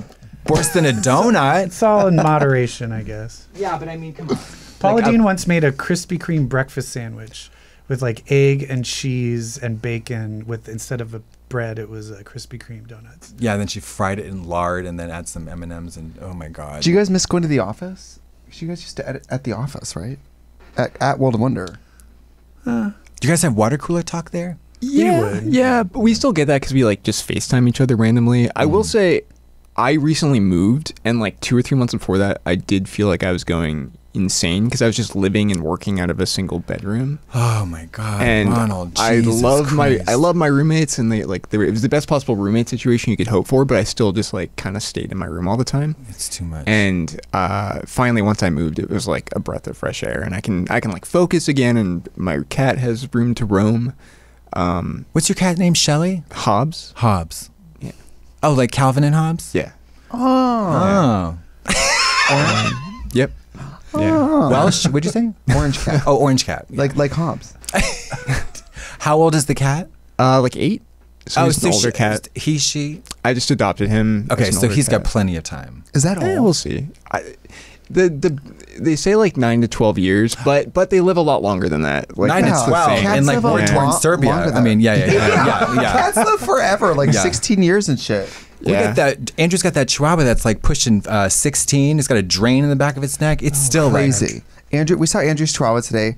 worse than a donut. It's all in moderation, I guess. yeah, but I mean, come on. Paula Like, Dean I- once made a Krispy Kreme breakfast sandwich with like egg and cheese and bacon. With instead of a bread, it was a Krispy Kreme donuts. Yeah, and then she fried it in lard and then add some M and M's and oh my god. Do you guys miss going to the office? 'Cause You guys used to edit at the office, right? At, at World of Wonder. Do you guys have water cooler talk there? yeah, would. yeah, but we still get that because we like just FaceTime each other randomly. I Mm-hmm. will say, I recently moved, and like two or three months before that, I did feel like I was going insane because I was just living and working out of a single bedroom. Oh my god, and Ronald. I Jesus love my I love my roommates and they like they were, it was the best possible roommate situation you could hope for, but I still just like kind of stayed in my room all the time. It's too much. And uh, finally, once I moved, it was like a breath of fresh air, and I can I can like focus again, and my cat has room to roam. Um, What's your cat name? Shelly Hobbs, Hobbs. Oh, like Calvin and Hobbes? yeah, Oh, Oh. [laughs] yep, yeah. Welsh. What'd you say? orange cat. Oh, orange cat. Yeah. Like like Hobbes. [laughs] how old is the cat? Uh, like eight. So he's an older she- cat. He, she. I just adopted him. Okay, so he's got plenty of time. Is that Eh, all? we'll see. I, the the they say like nine to twelve years, but but they live a lot longer than that. Like, nine to twelve, wow. and like more yeah. towards Serbia. I mean, yeah, yeah, yeah, yeah, yeah. [laughs] Cats live forever, like sixteen years and shit. We yeah. got that. Andrew's got that Chihuahua that's like pushing uh, sixteen. It's got a drain in the back of its neck. It's oh, still crazy. Like, Andrew, we saw Andrew's Chihuahua today.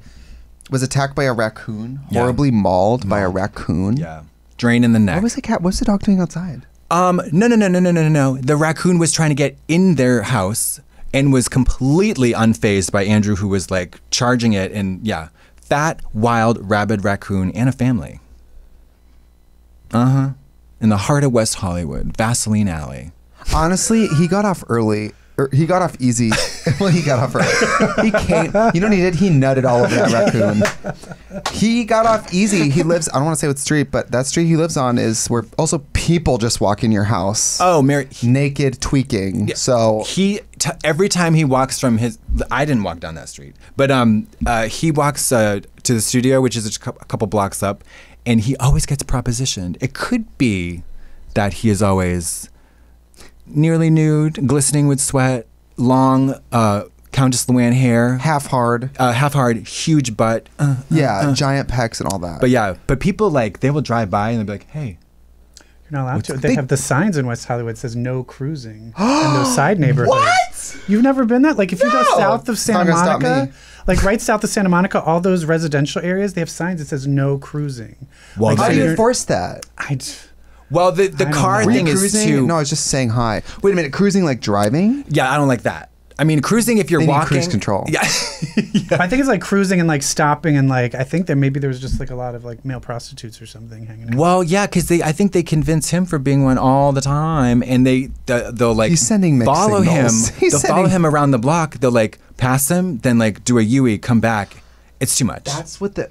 Was attacked by a raccoon. Horribly mauled mm. by a raccoon. Yeah, drain in the neck. What was the cat? What's the dog doing outside? Um, no, no, no, no, no, no, no. The raccoon was trying to get in their house and was completely unfazed by Andrew, who was like charging it. And yeah, fat, wild, rabid raccoon and a family. Uh huh. In the heart of West Hollywood, Vaseline Alley. Honestly, he got off early. Or he got off easy. [laughs] well, he got off early. He came. You know what he did? He nutted all over that raccoon. He got off easy. He lives. I don't want to say what street, but that street he lives on is where also people just walk in your house Oh, Mary. naked, tweaking. So he t- every time he walks from his i didn't walk down that street but um uh, he walks uh, to the studio which is a, cou- a couple blocks up and he always gets propositioned it could be that he is always nearly nude glistening with sweat long uh, countess luann hair half hard. uh, half hard huge butt uh, Yeah, giant pecs and all that. but yeah but people like they will drive by and they'll be like hey You're not allowed to. They They- have the signs in West Hollywood says no cruising [gasps] in those side neighborhoods. What? You've never been that? Like if you go south of Santa Monica, like right south of Santa Monica, all those residential areas, they have signs that says no cruising. Well, like, How so do you you're- enforce that? I d- well the, the I car know. Were you thing is cruising? too No, I was just saying hi. Wait a minute, cruising like driving? yeah i don't like that i mean cruising if you're They need walking cruise control. [laughs] yeah I think it's like cruising and like stopping and like I think that maybe there was just like a lot of like male prostitutes or something hanging out. Well, yeah, because they, I think they convince him for being one all the time, and they, the, they'll like He's sending mixed follow signals. him. [laughs] He's they'll follow him around the block. They'll like pass him, then like do a Yui, come back. It's too much. That's what the.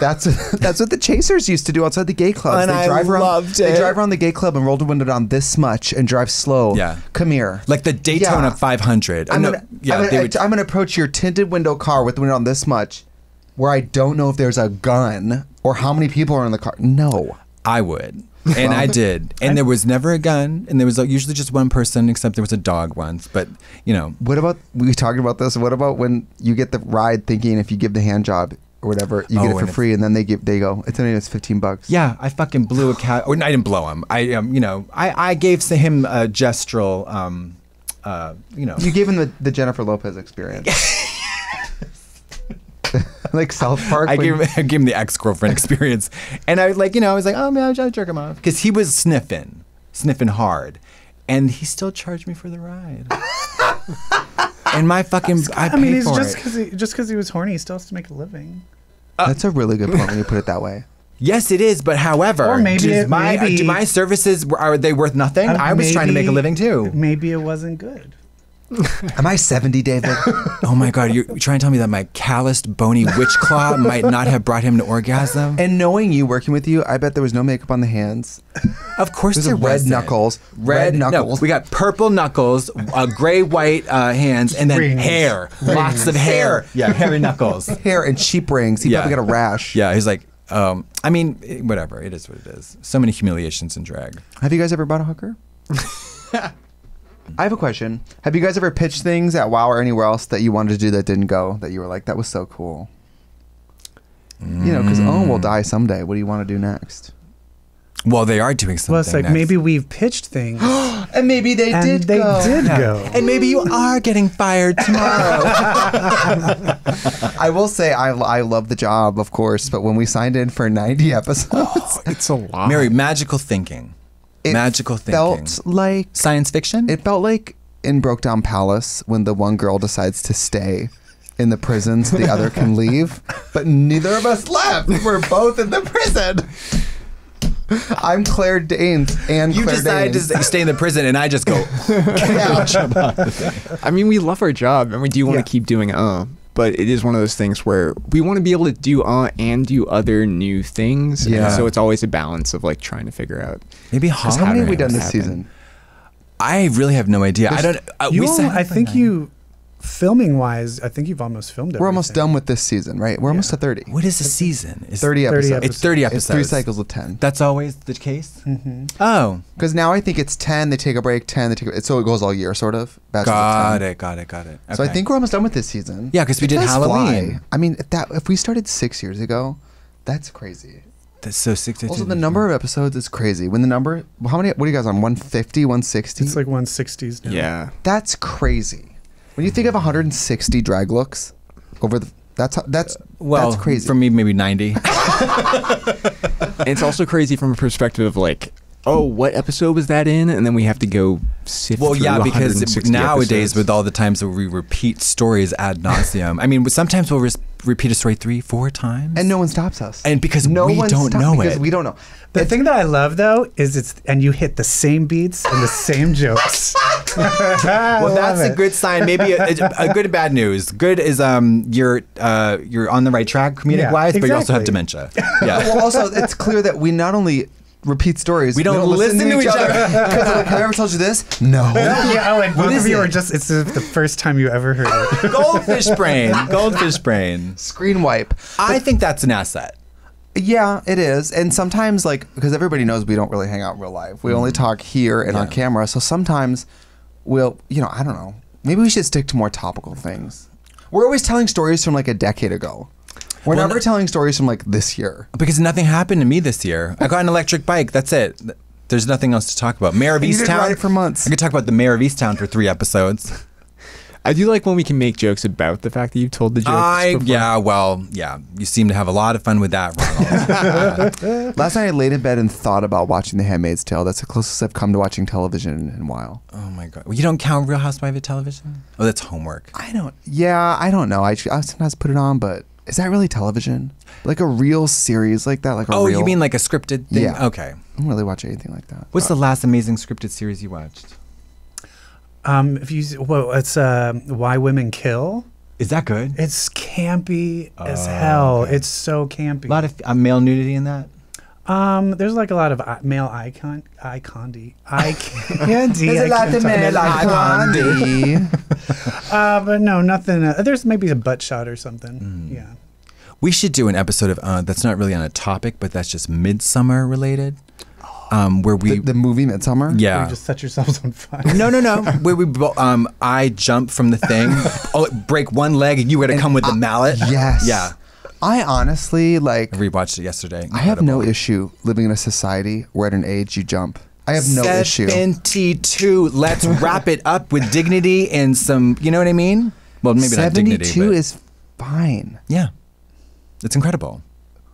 That's [laughs] that's what the chasers used to do outside the gay clubs. And they I drive around, loved They drive around the gay club and roll the window down this much and drive slow. Yeah. come here. like the Daytona Yeah. 500. I'm no, gonna, yeah, I'm, gonna, would, I'm gonna approach your tinted window car with the window on this much. where I don't know if there's a gun or how many people are in the car. No. I would. And I did. And there was never a gun. And there was usually just one person, except there was a dog once. But, you know, What about we talked about this? What about when you get the ride thinking if you give the hand job or whatever, you Oh, get it for free and then they give they go, it's only it's fifteen bucks. yeah, I fucking blew a cat. Or I didn't blow him. I, um, you know, I, I gave to him a gestural, um, uh, you know. You gave him the, the Jennifer Lopez experience. [laughs] [laughs] like South Park. I gave, him, I gave him the ex girlfriend experience, and I was like, you know, I was like, oh man, just jerk him off because he was sniffing, sniffing hard, and he still charged me for the ride. [laughs] and my fucking, I, I mean, he's for just because he just because he was horny, he still has to make a living. That's a really good point when you put it that way. Yes, it is. But however, Or maybe does it- my maybe- do my services are they worth nothing? Uh, I was trying to make a maybe- living too. Maybe it wasn't good. Am I seventy, David? Oh my god, you're trying to tell me that my calloused, bony witch claw might not have brought him to orgasm? and knowing you, working with you, I bet there was no makeup on the hands. Of course, There's there a red wasn't. knuckles. Red, Red knuckles. No, we got purple knuckles, uh, gray white uh, hands, and then Rings. hair. Lots of hair. Yeah, hairy knuckles. [laughs] Hair and cheap rings. He Yeah. probably got a rash. Yeah, he's like, um, I mean, whatever. It is what it is. So many humiliations in drag. Have you guys ever bought a hooker? [laughs] I have a question. Have you guys ever pitched things at WoW or anywhere else that you wanted to do that didn't go? That you were like, that was so cool. You know, because Owen will die someday. What do you want to do next? Well, they are doing something. Well, it's like next. maybe we've pitched things [gasps] And maybe they and did they go. did Yeah. go. [laughs] And maybe you are getting fired tomorrow. [laughs] I will say I, I love the job, of course, but when we signed in for 90 episodes, oh, It's a lot. Mary, magical thinking. It magical thinking. felt like Science fiction? it felt like in Broke Down Palace when the one girl decides to stay in the prison so the other can [laughs] leave, but neither of us left. We're both in the prison. I'm Claire Danes and you Claire decide Danes. to stay in the prison, and I just go, [laughs] [laughs] I mean, we love our job and we do you want Yeah. to keep doing uh, but it is one of those things where we want to be able to do uh and do other new things. and Yeah. so it's always a balance of like trying to figure out. maybe How many have we done this happen. season? I really have no idea. I don't. Uh, You we all- I think you, filming wise, I think you've almost filmed it. We're almost done with this season, right? We're almost to 30. What is a season? Is 30 30 episodes. episodes. It's thirty It's episodes. three cycles of 10. That's always the case. Mm-hmm. Oh, Because now I think it's 10, they take a break, 10, they take a So it goes all year, sort of. Batches of got it, got it, got it. So I think we're almost done with this season. Yeah, 'cause we It did Halloween. fly. I mean, if that if we started six years ago, that's crazy. that's so sixty. Also, the number of episodes is crazy. When the number, how many? What are you guys on? 150, 160? It's like 160s now. Yeah. that's crazy. When you think of 160 drag looks over the, that's that's well, that's crazy. for me, maybe ninety. [laughs] It's also crazy from a perspective of like, oh, what episode was that in? And then we have to go sift Well, through yeah, because nowadays episodes. with all the times that we repeat stories ad nauseum, I mean, sometimes we'll res- repeat a story three, four times, and no one stops us. And because no we one don't know because it. we don't know. The thing that I love though is it's and you hit the same beats and the same jokes. [laughs] [laughs] well, that's a good sign. Maybe a, a, a good and bad news. Good is um you're uh you're on the right track comedic Yeah, wise, but you also have dementia. Yeah. [laughs] well, also, it's clear that we not only repeat stories, We don't listen to each other. Because [laughs] like, have I ever told you this? No. [laughs] yeah, and What both of you it? are just it's the first time you ever heard it. [laughs] Goldfish brain. Goldfish brain. Screen wipe. I think that's an asset. Yeah, it is. And sometimes, like, because everybody knows we don't really hang out in real life. We only mm. talk here and on camera. So sometimes we'll, you know, I don't know. Maybe we should stick to more topical things. We're always telling stories from like a decade ago. We're Well, never no- telling stories from like this year. Because nothing happened to me this year. I got an electric bike. That's it. There's nothing else to talk about. Mare of You didn't Easttown. ride it for months. I could talk about the Mare of Easttown for three episodes. [laughs] I do like when we can make jokes about the fact that you've told the jokes. I before. yeah. Well, yeah. You seem to have a lot of fun with that, Ronald. [laughs] [laughs] Last night I laid in bed and thought about watching The Handmaid's Tale. That's the closest I've come to watching television in a while. oh my god. Well, you don't count Real Housewives of Television? Oh, that's homework. I don't. Yeah, I don't know. I, I sometimes put it on, but is that really television? Like a real series like that? Like a Oh, real, you mean like a scripted thing? Yeah. Okay. I don't really watch anything like that. What's the last amazing scripted series you watched? Um, if you well, it's uh, Why Women Kill. Is that good? It's campy as Oh, hell. okay. It's so campy. A lot of uh, male nudity in that. Um, there's like a lot of eye- male icon, eye candy, eye candy. There's a I lot of male about- icon. Uh, but no, nothing. Uh, there's maybe a butt shot or something. Mm. Yeah. We should do an episode of uh, that's not really on a topic, but that's just Midsommar related. Um, where we The, the movie Midsommar. yeah. You just set yourselves on fire. no, no, no. [laughs] Where we um, I jump from the thing, [laughs] oh, break one leg, and you got to come with the mallet. Yes. Yeah. I honestly like. I rewatched it yesterday. I have no issue living in a society where at an age you jump. I have no issue. 72. Let's wrap it up with dignity and some, you know what I mean? Well, maybe not dignity. Seventy-two is fine. yeah. It's incredible.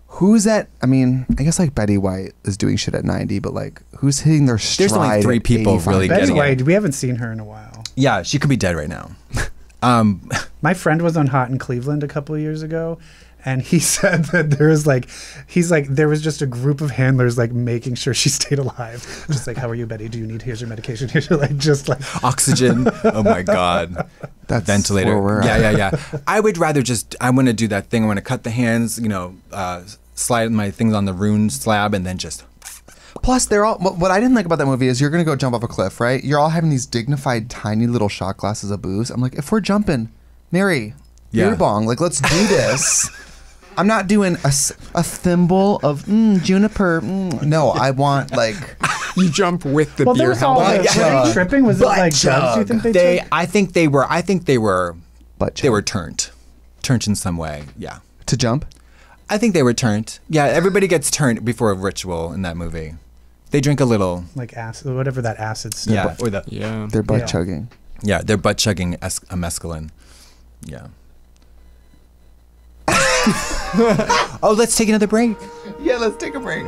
Who's at? I mean, I guess like Betty White is doing shit at ninety, but like, who's hitting their stride? There's only three people 85? really Betty getting it. White, we haven't seen her in a while. Yeah, she could be dead right now. [laughs] Um, My friend was on Hot in Cleveland a couple of years ago, and he [laughs] said that there was like, he's like, there was just a group of handlers like making sure she [laughs] stayed alive. Just like, how are you, Betty? Do you need here's your medication? [laughs] Here's your like, just like, oxygen. Oh my god. that Ventilator. where yeah, yeah, yeah. I would rather just. I want to do that thing. I want to cut the hands. You know, uh, slide my things on the rune slab, and then just. Plus, they're all. What what I didn't like about that movie is you're gonna go jump off a cliff, right? You're all having these dignified, tiny little shot glasses of booze. I'm like, if we're jumping, Mary, Yeah. beer bong, like let's do this. I'm not doing a, a thimble of mm, juniper. Mm. No, I want like [laughs] You jump with the well, there beer was all the were they tripping. Was it Butt like drugs? You think they, They. took? I think they were. I think they were. butt They were turned. Turned in some way. Yeah. to jump. I think they were turned. Yeah. Everybody gets turned before a ritual in that movie. They drink a little. like acid, whatever that acid stuff. Yeah. Or the. Yeah. They're butt Yeah. chugging. Yeah. They're butt chugging es- a mescaline. Yeah. [laughs] oh, let's take another break. Yeah, let's take a break.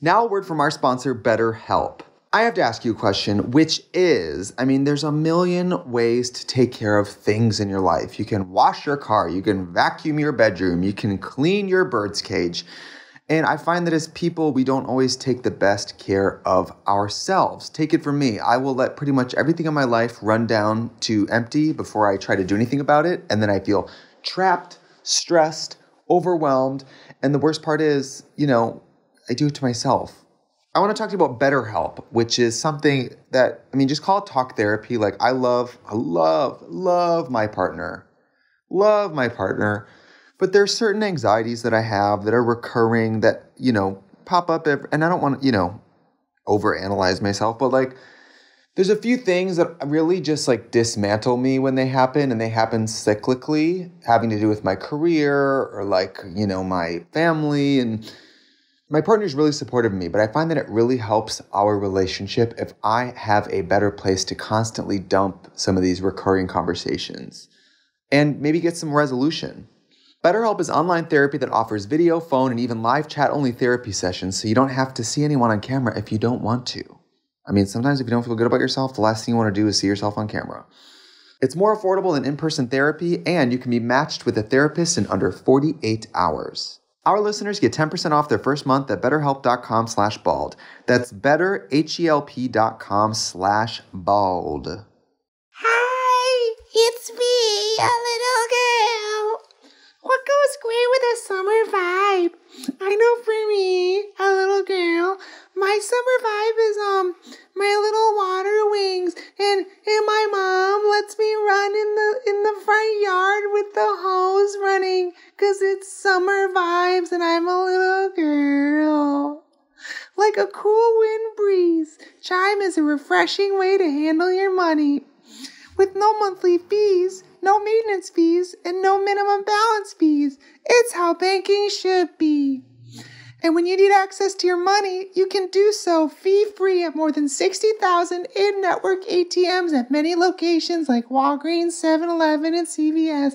Now, a word from our sponsor, BetterHelp. I have to ask you a question, which is I mean, there's a million ways to take care of things in your life. You can wash your car, you can vacuum your bedroom, you can clean your bird's cage. And I find that as people, we don't always take the best care of ourselves. Take it from me. I will let pretty much everything in my life run down to empty before I try to do anything about it. And then I feel trapped, stressed, overwhelmed. And the worst part is, you know, I do it to myself. I want to talk to you about BetterHelp, which is something that, I mean, just call it talk therapy. Like, I love, I love, love my partner. Love my partner. But there's certain anxieties that I have that are recurring that, you know, pop up. Every, and I don't want to, you know, overanalyze myself, but like, there's a few things that really just like dismantle me when they happen and they happen cyclically having to do with my career or like you know my family and my partner's really supportive of me but i find that it really helps our relationship if i have a better place to constantly dump some of these recurring conversations and maybe get some resolution BetterHelp is online therapy that offers video, phone, and even live chat only therapy sessions so you don't have to see anyone on camera if you don't want to. I mean, sometimes if you don't feel good about yourself, the last thing you want to do is see yourself on camera. It's more affordable than in person therapy, and you can be matched with a therapist in under 48 hours. Our listeners get 10% off their first month at betterhelp.com slash bald. That's betterhelp.com slash bald. Hi, it's me, a little great with a summer vibe? I know for me, a little girl, my summer vibe is um my little water wings, and and my mom lets me run in the in the front yard with the hose running, cause it's summer vibes, and I'm a little girl. Like a cool wind breeze, Chime is a refreshing way to handle your money with no monthly fees, no maintenance fees, and no minimum balance fees. It's how banking should be. And when you need access to your money, you can do so fee free at more than 60,000 in network ATMs at many locations like Walgreens, 7 Eleven, and CVS.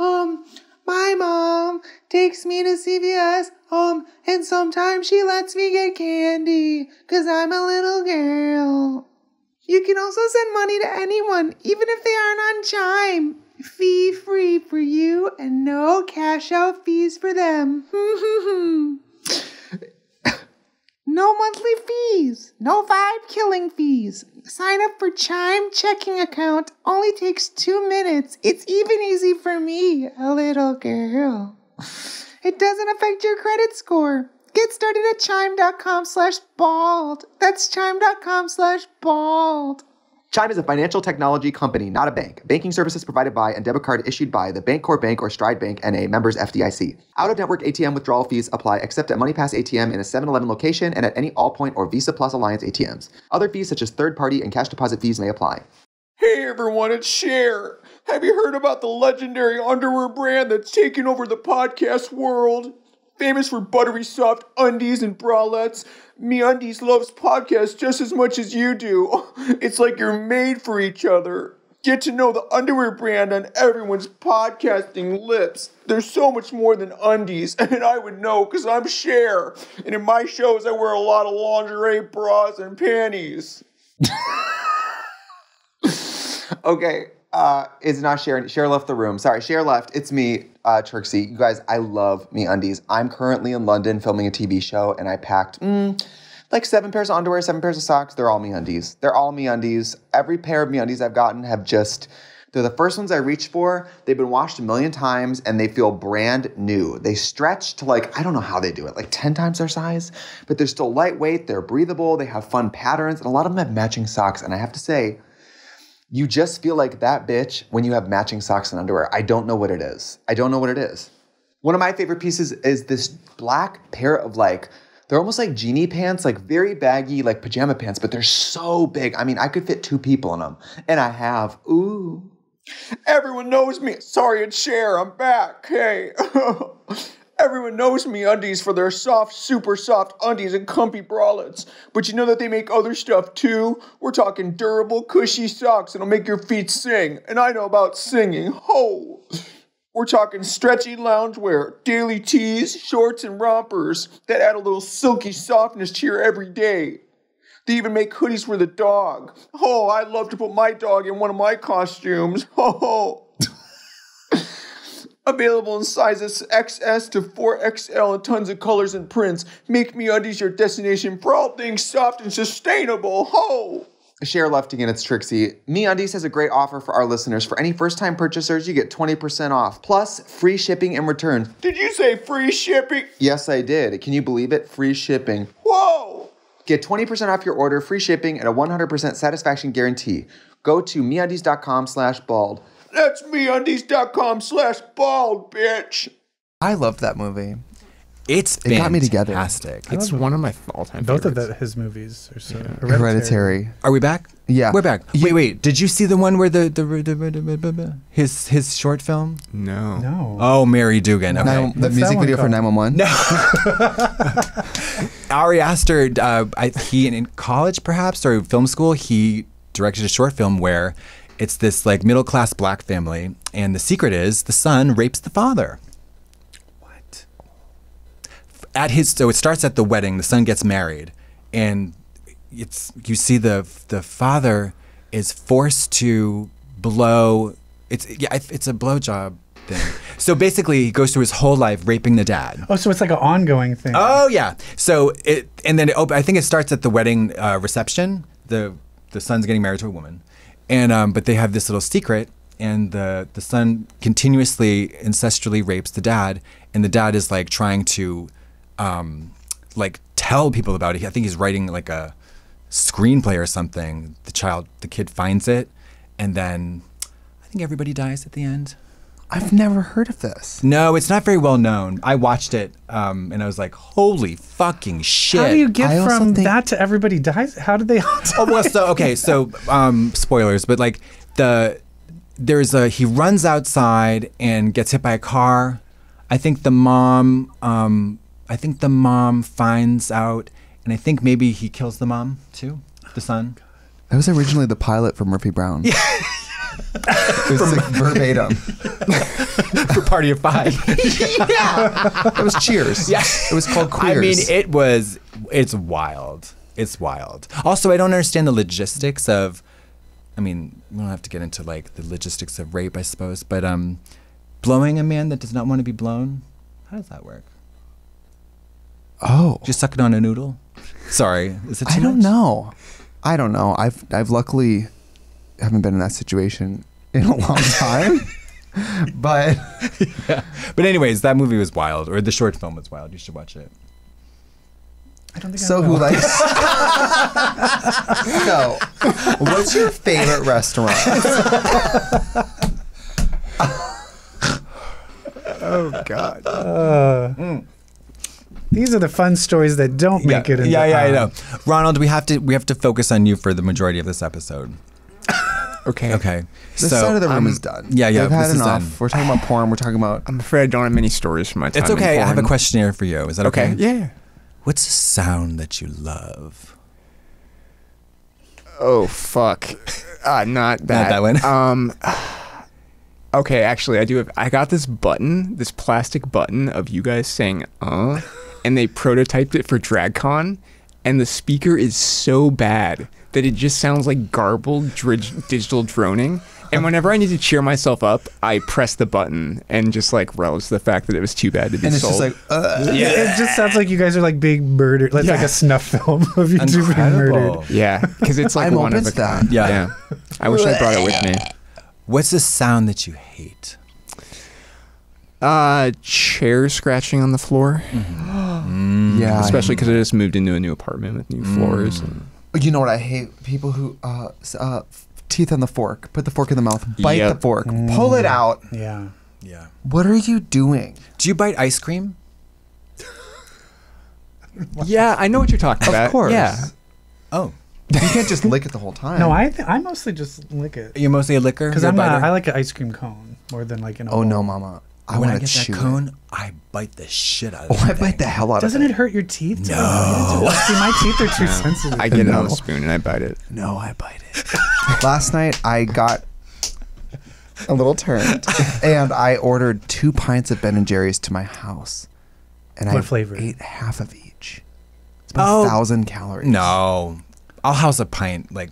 Um, my mom takes me to CVS, um, and sometimes she lets me get candy, cause I'm a little girl. You can also send money to anyone, even if they aren't on Chime. Fee free for you and no cash out fees for them. [laughs] no monthly fees, no vibe killing fees. Sign up for Chime checking account only takes two minutes. It's even easy for me, a little girl. It doesn't affect your credit score. Get started at chime.com slash bald. That's chime.com slash bald. Chime is a financial technology company, not a bank. Banking services provided by and debit card issued by the Bancorp Bank or Stride Bank NA members FDIC. Out of network ATM withdrawal fees apply except at MoneyPass ATM in a 7 Eleven location and at any Allpoint or Visa Plus Alliance ATMs. Other fees such as third party and cash deposit fees may apply. Hey everyone, it's Cher. Have you heard about the legendary underwear brand that's taking over the podcast world? Famous for buttery soft undies and bralettes, MeUndies loves podcasts just as much as you do. [laughs] It's like you're made for each other. Get to know the underwear brand on everyone's podcasting lips. There's so much more than undies, [laughs] and I would know because I'm Cher. And in my shows, I wear a lot of lingerie, bras, and panties. [laughs] Okay, uh, it's not Sharon. Cher left the room. Sorry, Cher left. It's me, uh, Trixie. You guys, I love MeUndies. I'm currently in London filming a TV show, and I packed mm, like seven pairs of underwear, seven pairs of socks. They're all MeUndies. They're all MeUndies. Every pair of MeUndies I've gotten have just. They're the first ones I reach for. They've been washed a million times and they feel brand new. They stretch to like, I don't know how they do it, like 10 times their size, but they're still lightweight, they're breathable, they have fun patterns, and a lot of them have matching socks. And I have to say, you just feel like that bitch when you have matching socks and underwear. I don't know what it is. I don't know what it is. One of my favorite pieces is this black pair of like, they're almost like genie pants, like very baggy, like pajama pants, but they're so big. I mean, I could fit two people in them. And I have, ooh. Everyone knows me. Sorry, it's Cher. I'm back. Hey. [laughs] Everyone knows MeUndies for their soft, super soft undies and comfy bralettes. But you know that they make other stuff too? We're talking durable, cushy socks that'll make your feet sing. And I know about singing. Ho! We're talking stretchy loungewear, daily tees, shorts, and rompers that add a little silky softness to your everyday. They even make hoodies for the dog. Oh, I love to put my dog in one of my costumes. [laughs] Ho Oh, [laughs] Available in sizes XS to 4XL and tons of colors and prints. Make MeUndies your destination for all things soft and sustainable. Ho! Cher left again, it's Trixie. MeUndies has a great offer for our listeners. For any first-time purchasers, you get 20% off, plus free shipping and returns. Did you say free shipping? Yes, I did. Can you believe it? Free shipping. Whoa! Get 20% off your order, free shipping, and a 100% satisfaction guarantee. Go to MeUndies.com slash bald. That's meundies.com slash bald, bitch. I loved that movie. It's It got me together. fantastic. It's one of my all-time favorites. Both of the, his movies are so Hereditary. Are we back? Yeah. we're back. Wait, wait. Did you see the one where the the, the, the his his short film? No. No. Oh, Mary Dugan. Okay. Nine- the What's music one video for Nine One One. No. [laughs] Ari Aster, uh, I, he in college perhaps or film school, he directed a short film where it's this like middle class black family, and the secret is the son rapes the father. What? At his so it starts at the wedding. The son gets married, and it's you see the the father is forced to blow. It's yeah, it's a blowjob thing. so basically, he goes through his whole life raping the dad. Oh, so it's like an ongoing thing. Oh yeah. So it and then it, I think it starts at the wedding uh, reception. The the son's getting married to a woman, and um, but they have this little secret, and the the son continuously ancestrally rapes the dad, and the dad is like trying to, um, like tell people about it. I think he's writing like a screenplay or something. The child, the kid finds it, and then I think everybody dies at the end. I've never heard of this. No, it's not very well known. I watched it um, and I was like, "Holy fucking shit!" How do you get I from think- that to everybody dies? How did they all die? oh well, so okay, so um, spoilers, but like the there's a he runs outside and gets hit by a car. I think the mom, um, I think the mom finds out, and I think maybe he kills the mom too, the son. That was originally the pilot for Murphy Brown. [laughs] Yeah. It was like verbatim. [laughs] For Party of Five. [laughs] yeah. It was Cheers. Yeah. It was called Queers. I mean, it was. It's wild. It's wild. Also, I don't understand the logistics of. I mean, we don't have to get into like the logistics of rape, I suppose, but um, blowing a man that does not want to be blown. How does that work? oh, Just suck it on a noodle. Sorry, is it too I don't much? know. I don't know. I've I've luckily haven't been in that situation in a long [laughs] time. but yeah. But anyways, that movie was wild, or the short film was wild. You should watch it. I don't think So who likes? so who likes? so, what's your favorite restaurant? [laughs] Oh God. These are the fun stories that don't Yeah, make it. Into, yeah, yeah, I uh, know. Ronald, we have to we have to focus on you for the majority of this episode. [laughs] Okay. Okay. This so, side of the room um, is done. yeah, yeah, They've had this is enough. done. We're talking about porn. We're talking about. I'm afraid I don't have many stories from my time. It's in okay. I have a porn. questionnaire for you. Is that okay? Okay. Yeah. What's a sound that you love? Oh fuck. Uh, not that. that one. [laughs] Um. Okay, actually, I do have. I got this button, this plastic button of you guys saying "uh," and they prototyped it for DragCon, and the speaker is so bad that it just sounds like garbled drig- digital droning. And whenever I need to cheer myself up, I press the button and just like relish the fact that it was too bad to be And it's sold. just like, uh, Yeah. It just sounds like you guys are like big murder. Like, like a snuff film [laughs] of you two being murdered. yeah, because it's like I'm one of a to that. kind. Yeah. I wish I brought it with me. What's the sound that you hate? Uh, chair scratching on the floor, [gasps] yeah. especially because I just moved into a new apartment with new floors. And You know what I hate? People who uh, uh teeth on the fork. Put the fork in the mouth. Bite Yep. the fork. Pull it out. Yeah. Yeah. What are you doing? Do you bite ice cream? [laughs] yeah, I know what you're talking about. Of course. Yeah. Oh, You can't just lick it the whole time. No, I th- I mostly just lick it you're mostly a licker. because You're a I'm not. biter? I like an ice cream cone more than like an. Oh no, mama. I when I want get to chew that it. cone, I bite the shit out of Oh, it. I bite the hell out Doesn't of it Doesn't it hurt your teeth? to No. bite? See, my teeth are too sensitive. I get it on No. a spoon and I bite it. No, I bite it. [laughs] Last night I got a little turned, [laughs] and I ordered two pints of Ben and Jerry's to my house, and What I flavor? ate half of each. It's about Oh. a thousand calories. No, I'll house a pint like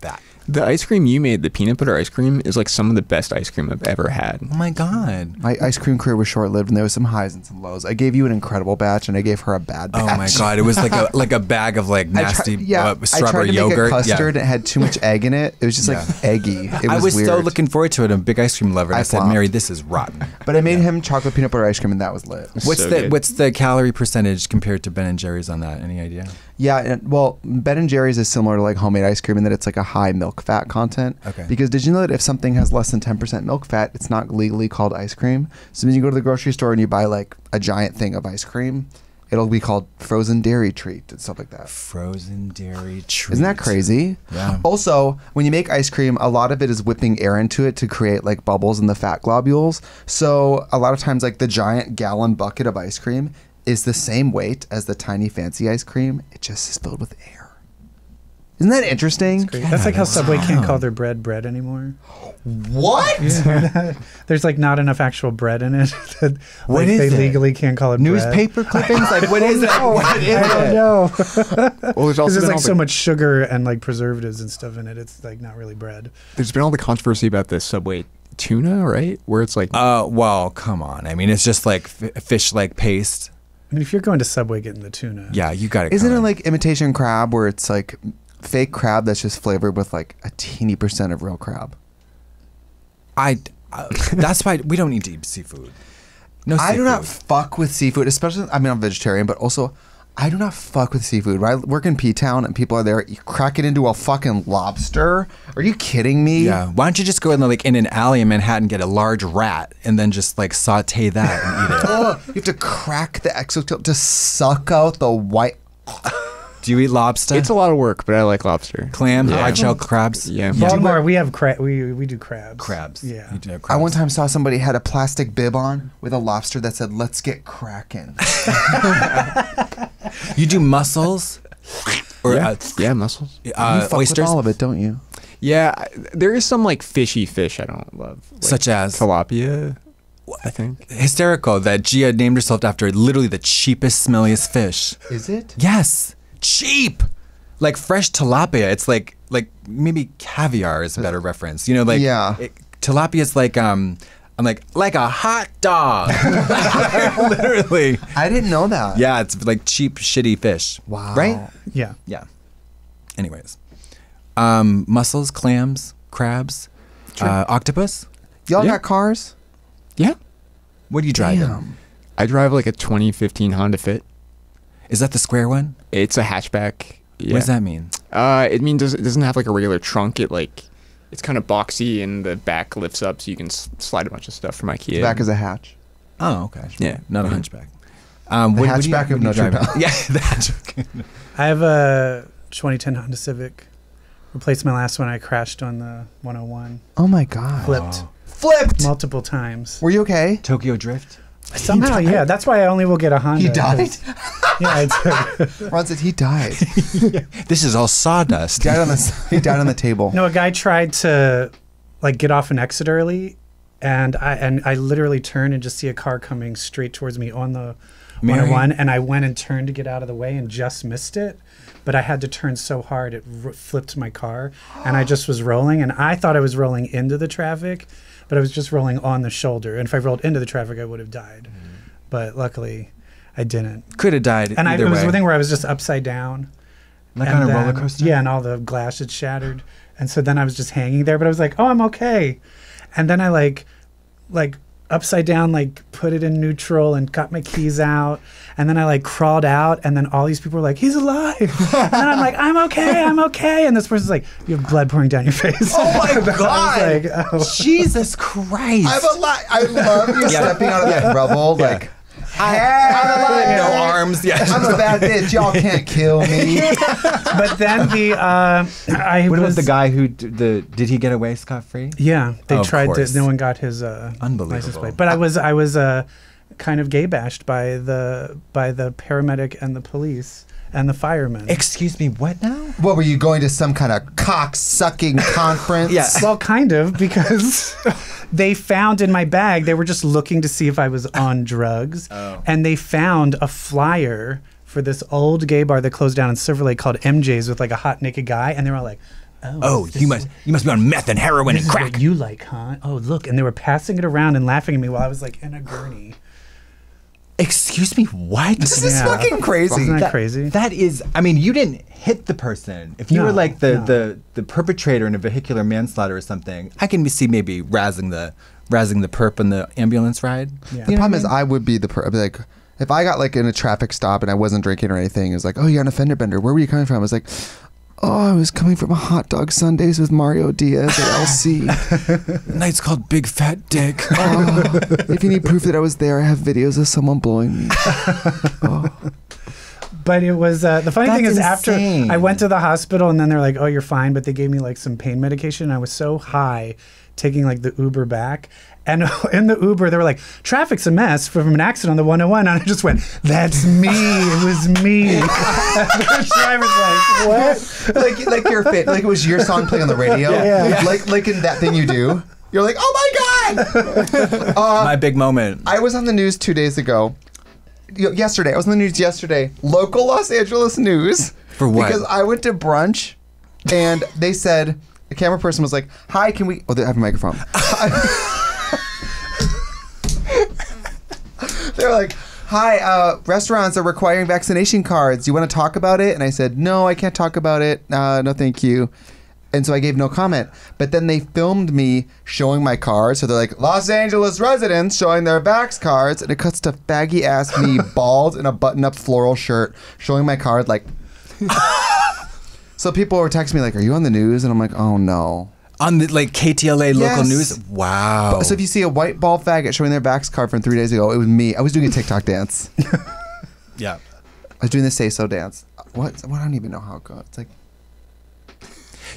that. The ice cream you made, the peanut butter ice cream, is like some of the best ice cream I've ever had. Oh my god. My ice cream career was short lived, and there was some highs and some lows. I gave you an incredible batch, and I gave her a bad batch. Oh my god. It was like a [laughs] like a bag of like I tri- nasty yeah, uh, I tried strawberry to yogurt. make a custard. Yeah. and It had too much egg in it. It was just like Yeah. eggy. It was, I was weird. so looking forward to it. I'm a big ice cream lover. And I, I said. Mary, this is rotten. But I made him chocolate peanut butter ice cream, and that was lit. What's So the good. what's the calorie percentage compared to Ben and Jerry's on that? Any idea? Yeah, and, well, Ben and Jerry's is similar to like homemade ice cream in that it's like a high milk fat content. Okay. Because did you know that if something has less than 10% milk fat, it's not legally called ice cream? So when you go to the grocery store and you buy like a giant thing of ice cream, it'll be called frozen dairy treat and stuff like that. Frozen dairy treat. Isn't that crazy? Yeah. Also, when you make ice cream, a lot of it is whipping air into it to create like bubbles in the fat globules. So a lot of times, like the giant gallon bucket of ice cream is the same weight as the tiny fancy ice cream. It just is filled with air. Isn't that interesting? Great. That's like how Subway can't call their bread bread anymore. What? [laughs] There's like not enough actual bread in it. [laughs] that, What like, is they it? legally can't call it bread. Newspaper clippings? Like what is [laughs] it? What is I don't it? know. Well, there's also Because there's like all so much sugar and like preservatives and stuff in it. It's like not really bread. there's been all the controversy about the Subway tuna, right? Where it's like Uh, well, come on. I mean, it's just like f- fish like paste. I mean, if you're going to Subway getting the tuna, Yeah, you got it. Isn't it like imitation crab where it's like fake crab that's just flavored with like a teeny percent of real crab? I? Uh, that's why we don't need to eat seafood. No, I do not fuck with seafood, especially. I mean, I'm vegetarian, but also, I do not fuck with seafood. When I work in P Town and people are there, you crack it into a fucking lobster. Are you kidding me? Yeah. Why don't you just go in the, like in an alley in Manhattan, get a large rat, and then just like saute that and eat it? Ugh, [laughs] oh, you have to crack the exoskeleton to suck out the white. Do you eat lobster? it's a lot of work, but I like lobster. clam, Yeah. hard shell crabs. Yeah. Baltimore, we have crab. We we do crabs. crabs. Yeah. You do have I one time saw somebody had a plastic bib on with a lobster that said "Let's get cracking." [laughs] [laughs] You do mussels or yeah, uh, yeah, mussels. uh, you fuck oysters, with all of it, don't you? Yeah, I- there is some like fishy fish I don't love, like such as tilapia. I think. hysterical that Gia named herself after literally the cheapest, smelliest fish. Is it? Yes, cheap. Like fresh tilapia. It's like like maybe caviar is a better reference. You know, like Yeah. it, tilapia is like um. I'm like like a hot dog. [laughs] Literally. I didn't know that. Yeah, it's like cheap, shitty fish. Wow. Right? Yeah. Yeah. Anyways, um, mussels, clams, crabs, uh, octopus. Y'all Yeah. got cars? Yeah, What do you drive? Damn. I drive like a 2015 Honda Fit. Is that the square one? It's a hatchback. Yeah. What does that mean? Uh, it means it doesn't have like a regular trunk. It like it's kind of boxy and the back lifts up so you can s- slide a bunch of stuff from IKEA. The Back is a hatch. Oh, okay. Yeah, not a hunchback. Um, The what- what you- hatchback of what do you Notre drive? Dame. [laughs] Yeah, the hatchback. I have a 2010 Honda Civic. Replaced my last one. I crashed on the 101. Oh my god. Flipped Flipped. multiple times. Were you okay? Tokyo Drift. Somehow, yeah. That's why I only will get a Honda. He died. [laughs] Yeah, I did. [laughs] Ron said he died. [laughs] This is all sawdust. died on the. He died on the table. No, a guy tried to like get off an exit early, and I and I literally turned and just see a car coming straight towards me on the Mary? 101, and I went and turned to get out of the way and just missed it. But I had to turn so hard it r- flipped my car, and I just was rolling, and I thought I was rolling into the traffic, but I was just rolling on the shoulder. And if I rolled into the traffic, I would have died. Mm-hmm. But luckily, I didn't. Could have died And I, it was way. a thing where I was just upside down. like on a then- roller coaster. Yeah, and all the glass had shattered. And so then I was just hanging there, but I was like, oh, I'm okay. And then I like, like upside down, like put it in neutral and got my keys out. And then I like crawled out, and then all these people were like, he's alive. [laughs] and I'm like, I'm okay, I'm okay. And this person's like, you have blood pouring down your face. Oh my [laughs] And I was God. like, oh. Jesus Christ. I'm alive. I love you stepping out of that rubble. Like, I'm alive. No arms. Yeah. I'm a bad [laughs] bitch. Y'all can't kill me. [laughs] But then the, uh, I What was about the guy who d- the did he get away scot free? Yeah, they Of tried course. to. No one got his uh, Unbelievable. license plate. But I was I was uh, kind of gay bashed by the by the paramedic and the police and the firemen. Excuse me, what now? What were you going to some kind of cock sucking [laughs] conference? Yeah. well, kind of because [laughs] they found in my bag. They were just looking to see if I was on drugs, Oh. and they found a flyer for this old gay bar that closed down in Silver Lake called MJ's with like a hot naked guy, and they were all like. Oh, Oh, you must you must be on meth and heroin and crack. you like, huh? Oh, look, and they were passing it around and laughing at me while I was like in a gurney. Excuse me, what? This is Yeah. fucking crazy. Isn't that, crazy? That is, I mean, you didn't hit the person. If you were like the, no. the the perpetrator in a vehicular manslaughter or something, I can see maybe razzing the razzing the perp on the ambulance ride. Yeah. The problem is, I would be the per- I'd be like, if I got like in a traffic stop and I wasn't drinking or anything, it was like, oh, you're on a fender bender. Where were you coming from? I was like, oh, I was coming from a hot dog Sundays with Mario Diaz at LC. [laughs] Night's called Big Fat Dick. [laughs] oh, if you need proof that I was there, I have videos of someone blowing me. [laughs] Oh. But it was uh, the funny thing That's is after. I went to the hospital and then they're like, "Oh, you're fine," but they gave me like some pain medication. I was so high, taking like the Uber back, and [laughs] in the Uber they were like, "Traffic's a mess from an accident on the 101," and I just went, "That's me. It was me." [laughs] The driver's like, "What?" like, like your fit, like it was your song playing on the radio. Yeah, yeah. Like, like in that thing you do. You're like, oh my god. My big moment. I was on the news two days ago. Yesterday, I was in the news yesterday. Local Los Angeles news. For what? Because I went to brunch, and they said the camera person was like, "Hi, can we?" Oh, they have a microphone. [laughs] They're like, "Hi, uh, restaurants are requiring vaccination cards. Do you want to talk about it?" And I said, "No, I can't talk about it. Uh, no, thank you." And so I gave no comment. But then they filmed me showing my card. So they're like, Los Angeles residents showing their Vax cards. And it cuts to faggy ass me, [laughs] bald in a button up floral shirt, showing my card like. [laughs] so people were texting me, like, Are you on the news? And I'm like, Oh no. On the like KTLA local Yes. news. Wow. So if you see a white bald faggot showing their Vax card from three days ago, it was me. I was doing a TikTok dance. [laughs] yeah. I was doing the say so dance. What? What? I don't even know how it goes. It's like,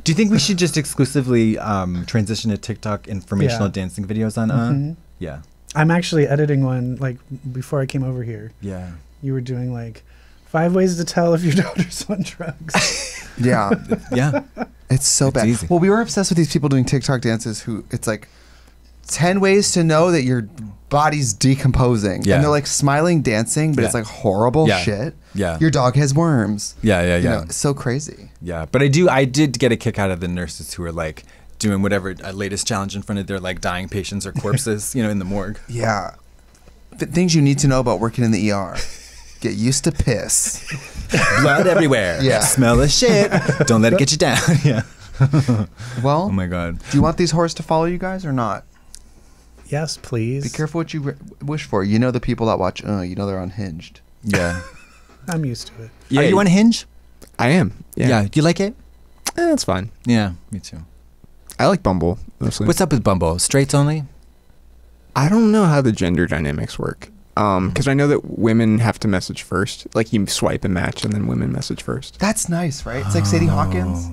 Do you think we should just exclusively um, transition to TikTok informational Yeah. dancing videos on? Uh? Mhm. Yeah. I'm actually editing one like before I came over here. Yeah. You were doing like five ways to tell if your [laughs] daughter's on drugs. yeah. [laughs] Yeah. It's so It's bad. easy. Well, we were obsessed with these people doing TikTok dances who it's like 10 ways to know that your body's decomposing. Yeah. And they're like smiling, dancing, but it's like horrible Yeah. shit. Yeah. Your dog has worms. Yeah. Yeah. You Yeah. know, so crazy. Yeah, but I do. I did get a kick out of the nurses who were like doing whatever uh, latest challenge in front of their like dying patients or corpses, [laughs] you know, in the morgue. Yeah. Th- things you need to know about working in the ER. Get used to piss. [laughs] Blood everywhere. Yeah. Smell of shit. Don't let it get you down. [laughs] yeah. Well, Oh my god. do you want these horrors to follow you guys or not? Yes, please. Be careful what you re- wish for. You know the people that watch, uh, you know they're unhinged. Yeah. [laughs] I'm used to it. Yeah, Are you on Hinge? I am. Yeah, Yeah. Do you like it? Eh, that's fine. Yeah, me too. I like Bumble mostly. What's up with Bumble? Straights only? I don't know how the gender dynamics work. Um, because I know that women have to message first. Like you swipe and match, and then women message first. That's nice, right? It's like Sadie Hawkins.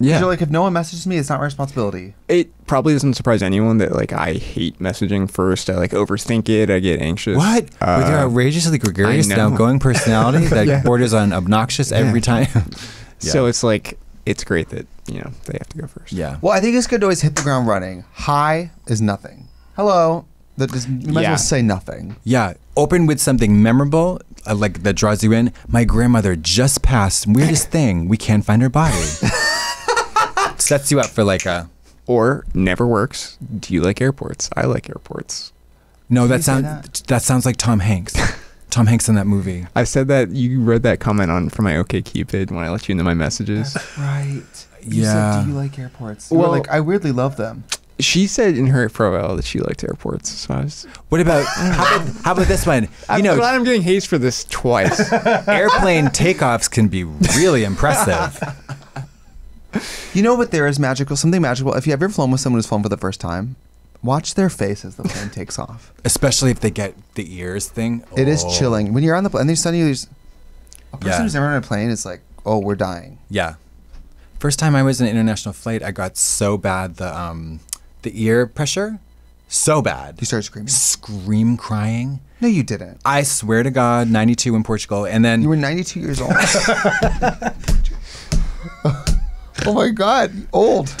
Yeah. You're like, if no one messages me, it's not my responsibility. it probably doesn't surprise anyone that like I hate messaging first. I like overthink it. I get anxious. What? With your Uh, outrageously gregarious, I know. outgoing [laughs] personality that Yeah. borders on obnoxious every time. [laughs] So it's like it's great that you know they have to go first. yeah. Well, I think it's good to always hit the ground running. Hi is nothing. Hello. That is, you might as well say nothing. Yeah, open with something memorable, uh, like that draws you in. My grandmother just passed. Weirdest [laughs] thing, we can't find her body. Sets you up for like a. Or never works. Do you like airports? I like airports. No, you that sounds that? that? sounds like Tom Hanks. Tom Hanks in that movie. [laughs] I said that you read that comment on from my OkCupid when I let you into my messages. Right. You Yeah. said, do you like airports? You Well- like, I weirdly love them. She said in her profile that she liked airports. So I was. What about [laughs] how about, how about this one? You I'm know, glad I'm getting hazed for this twice. [laughs] airplane takeoffs can be really impressive. You know what there is magical? Something magical. If you have ever flown with someone who's flown for the first time, watch their face as the plane [laughs] takes off. Especially if they get the ears thing. It is Oh. chilling. When you're on the plane, and then suddenly there's a person Yeah. who's never on a plane is like, oh, we're dying. Yeah. First time I was in an international flight, I got so bad the um the ear pressure, so bad. You started screaming. Scream crying. No, you didn't. I swear to God, 92 in Portugal, and then You were 92 years old. [laughs] [laughs] oh my God, old. [laughs]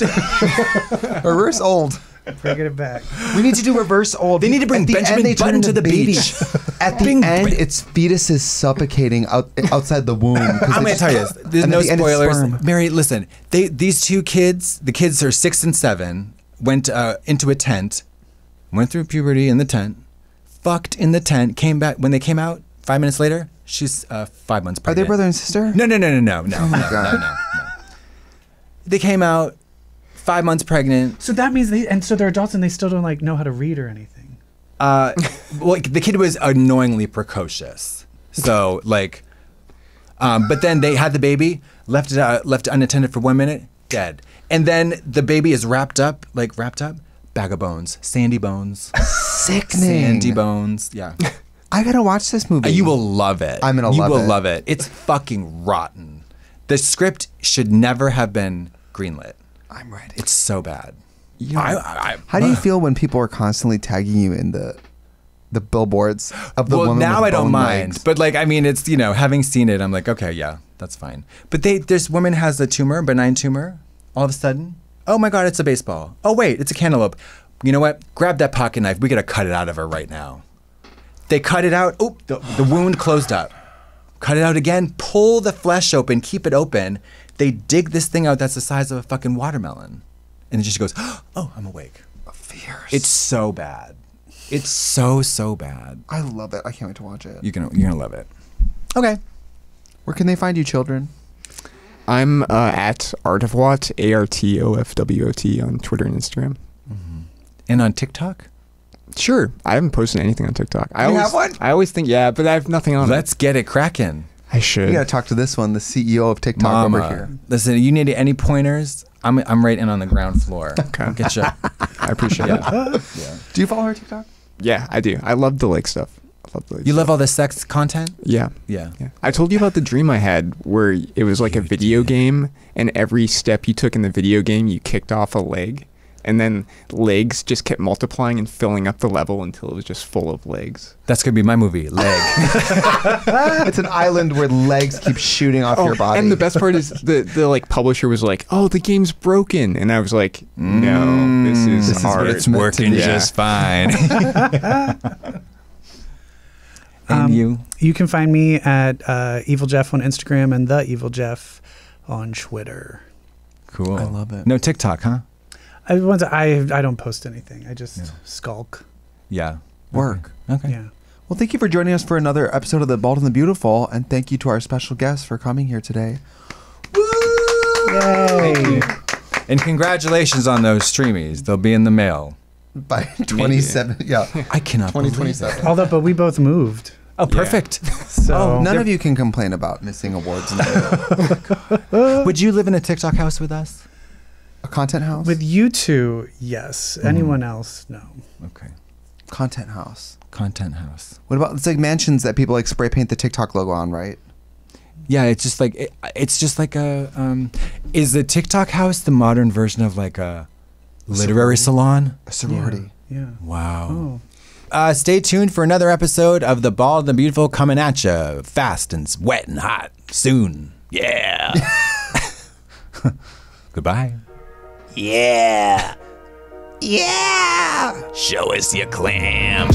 reverse old. Bring it back. We need to do reverse old. They need to bring At the Benjamin end, they turn Button to into the beach. babies. [laughs] At the Bring- end, bring- its fetus is suffocating out, outside the womb. 'cause I'm going to just- tell you this. [laughs] There's and no the end, it's spoilers. sperm. Mary, listen. They these two kids, the kids are six and seven, went uh, into a tent, went through puberty in the tent, fucked in the tent, came back when they came out. Five minutes later, she's uh, five months pregnant. Are pregnant. they brother and sister? No, no, no, no, no, no, Oh no, no, no, no. They came out five months pregnant. So that means they and so they're adults and they still don't like know how to read or anything. Uh, well, the kid was annoyingly precocious. So like, um, but then they had the baby, left it out, left it unattended for one minute, dead. And then the baby is wrapped up, like wrapped up, bag of bones, sandy bones, Sickening. sandy bones. Yeah, [laughs] I gotta watch this movie. Uh, you will love it. I'm gonna you love will love it. It's fucking rotten. The script should never have been greenlit. I'm ready. It's so bad. I, I, How do you feel when people are constantly tagging you in the the billboards of the well, woman Well, now I don't mind, legs? but like I mean, it's you know, having seen it, I'm like, okay, yeah, that's fine. But they, this woman has a tumor, benign tumor. All of a sudden, oh my god, it's a baseball. Oh wait, it's a cantaloupe. You know what? Grab that pocket knife. We gotta cut it out of her right now. They cut it out. Oh, the, the wound closed up. Cut it out again. Pull the flesh open. Keep it open. They dig this thing out that's the size of a fucking watermelon, and it just goes, [gasps] oh, I'm awake. Fierce. It's so bad. It's so so bad. I love it. I can't wait to watch it. You're gonna you're gonna love it. Okay. Where can they find you, children? I'm uh, at ArtOfWot, A R T O F W O T on Twitter and Instagram. And on TikTok? Sure, I haven't posted anything on TikTok. I You always, have one? I always think, yeah, but I have nothing on Let's get it cracking. I should. You gotta talk to this one, the CEO of TikTok Mama. over here. Listen, you need any pointers? I'm I'm right in on the ground floor. [laughs] Okay. I'll get you. [laughs] I appreciate it. Do you follow her TikTok? Yeah, I do. I love the lake stuff. I love the lake You stuff. love all the sex content? Yeah. Yeah. Yeah. I told you about the dream I had where it was like a video game and every step you took in the video game you kicked off a leg and then legs just kept multiplying and filling up the level until it was just full of legs. That's gonna be my movie, Leg. [laughs] it's an island where legs keep shooting off your body. Oh, And the best part is the the like publisher was like, "Oh, the game's broken." And I was like, "No, this is This is what hard. it's it's working be. just fine. [laughs] and Um, you? You can find me at uh, Evil Jeff on Instagram and the Evil Jeff on Twitter. Cool. I love it. No TikTok, huh? I once I I don't post anything. I just skulk. Yeah. Mm-hmm. Work. Okay. Yeah. Well, thank you for joining us for another episode of The Bald and the Beautiful, and thank you to our special guests for coming here today. Woo! Yay! And congratulations on those Streamys. They'll be in the mail. By [laughs] 27, yeah, I cannot believe 2027. Although, but we both moved. Oh, perfect. [laughs] So Oh, none of you can complain about missing awards. night. [laughs] Oh Would you live in a TikTok house with us? A content house. with you two, yes. Anyone else, no. Okay. content house. Content house. What about it's like mansions that people like spray paint the TikTok logo on, right? Yeah, it's just like it, it's just like a um is the TikTok house the modern version of like a literary salon? A sorority. Yeah. Wow. Oh. Uh, stay tuned for another episode of The Bald and the Beautiful coming at you fast and wet and hot soon. Yeah. [laughs] [laughs] Goodbye. Yeah. Yeah. Show us your clam.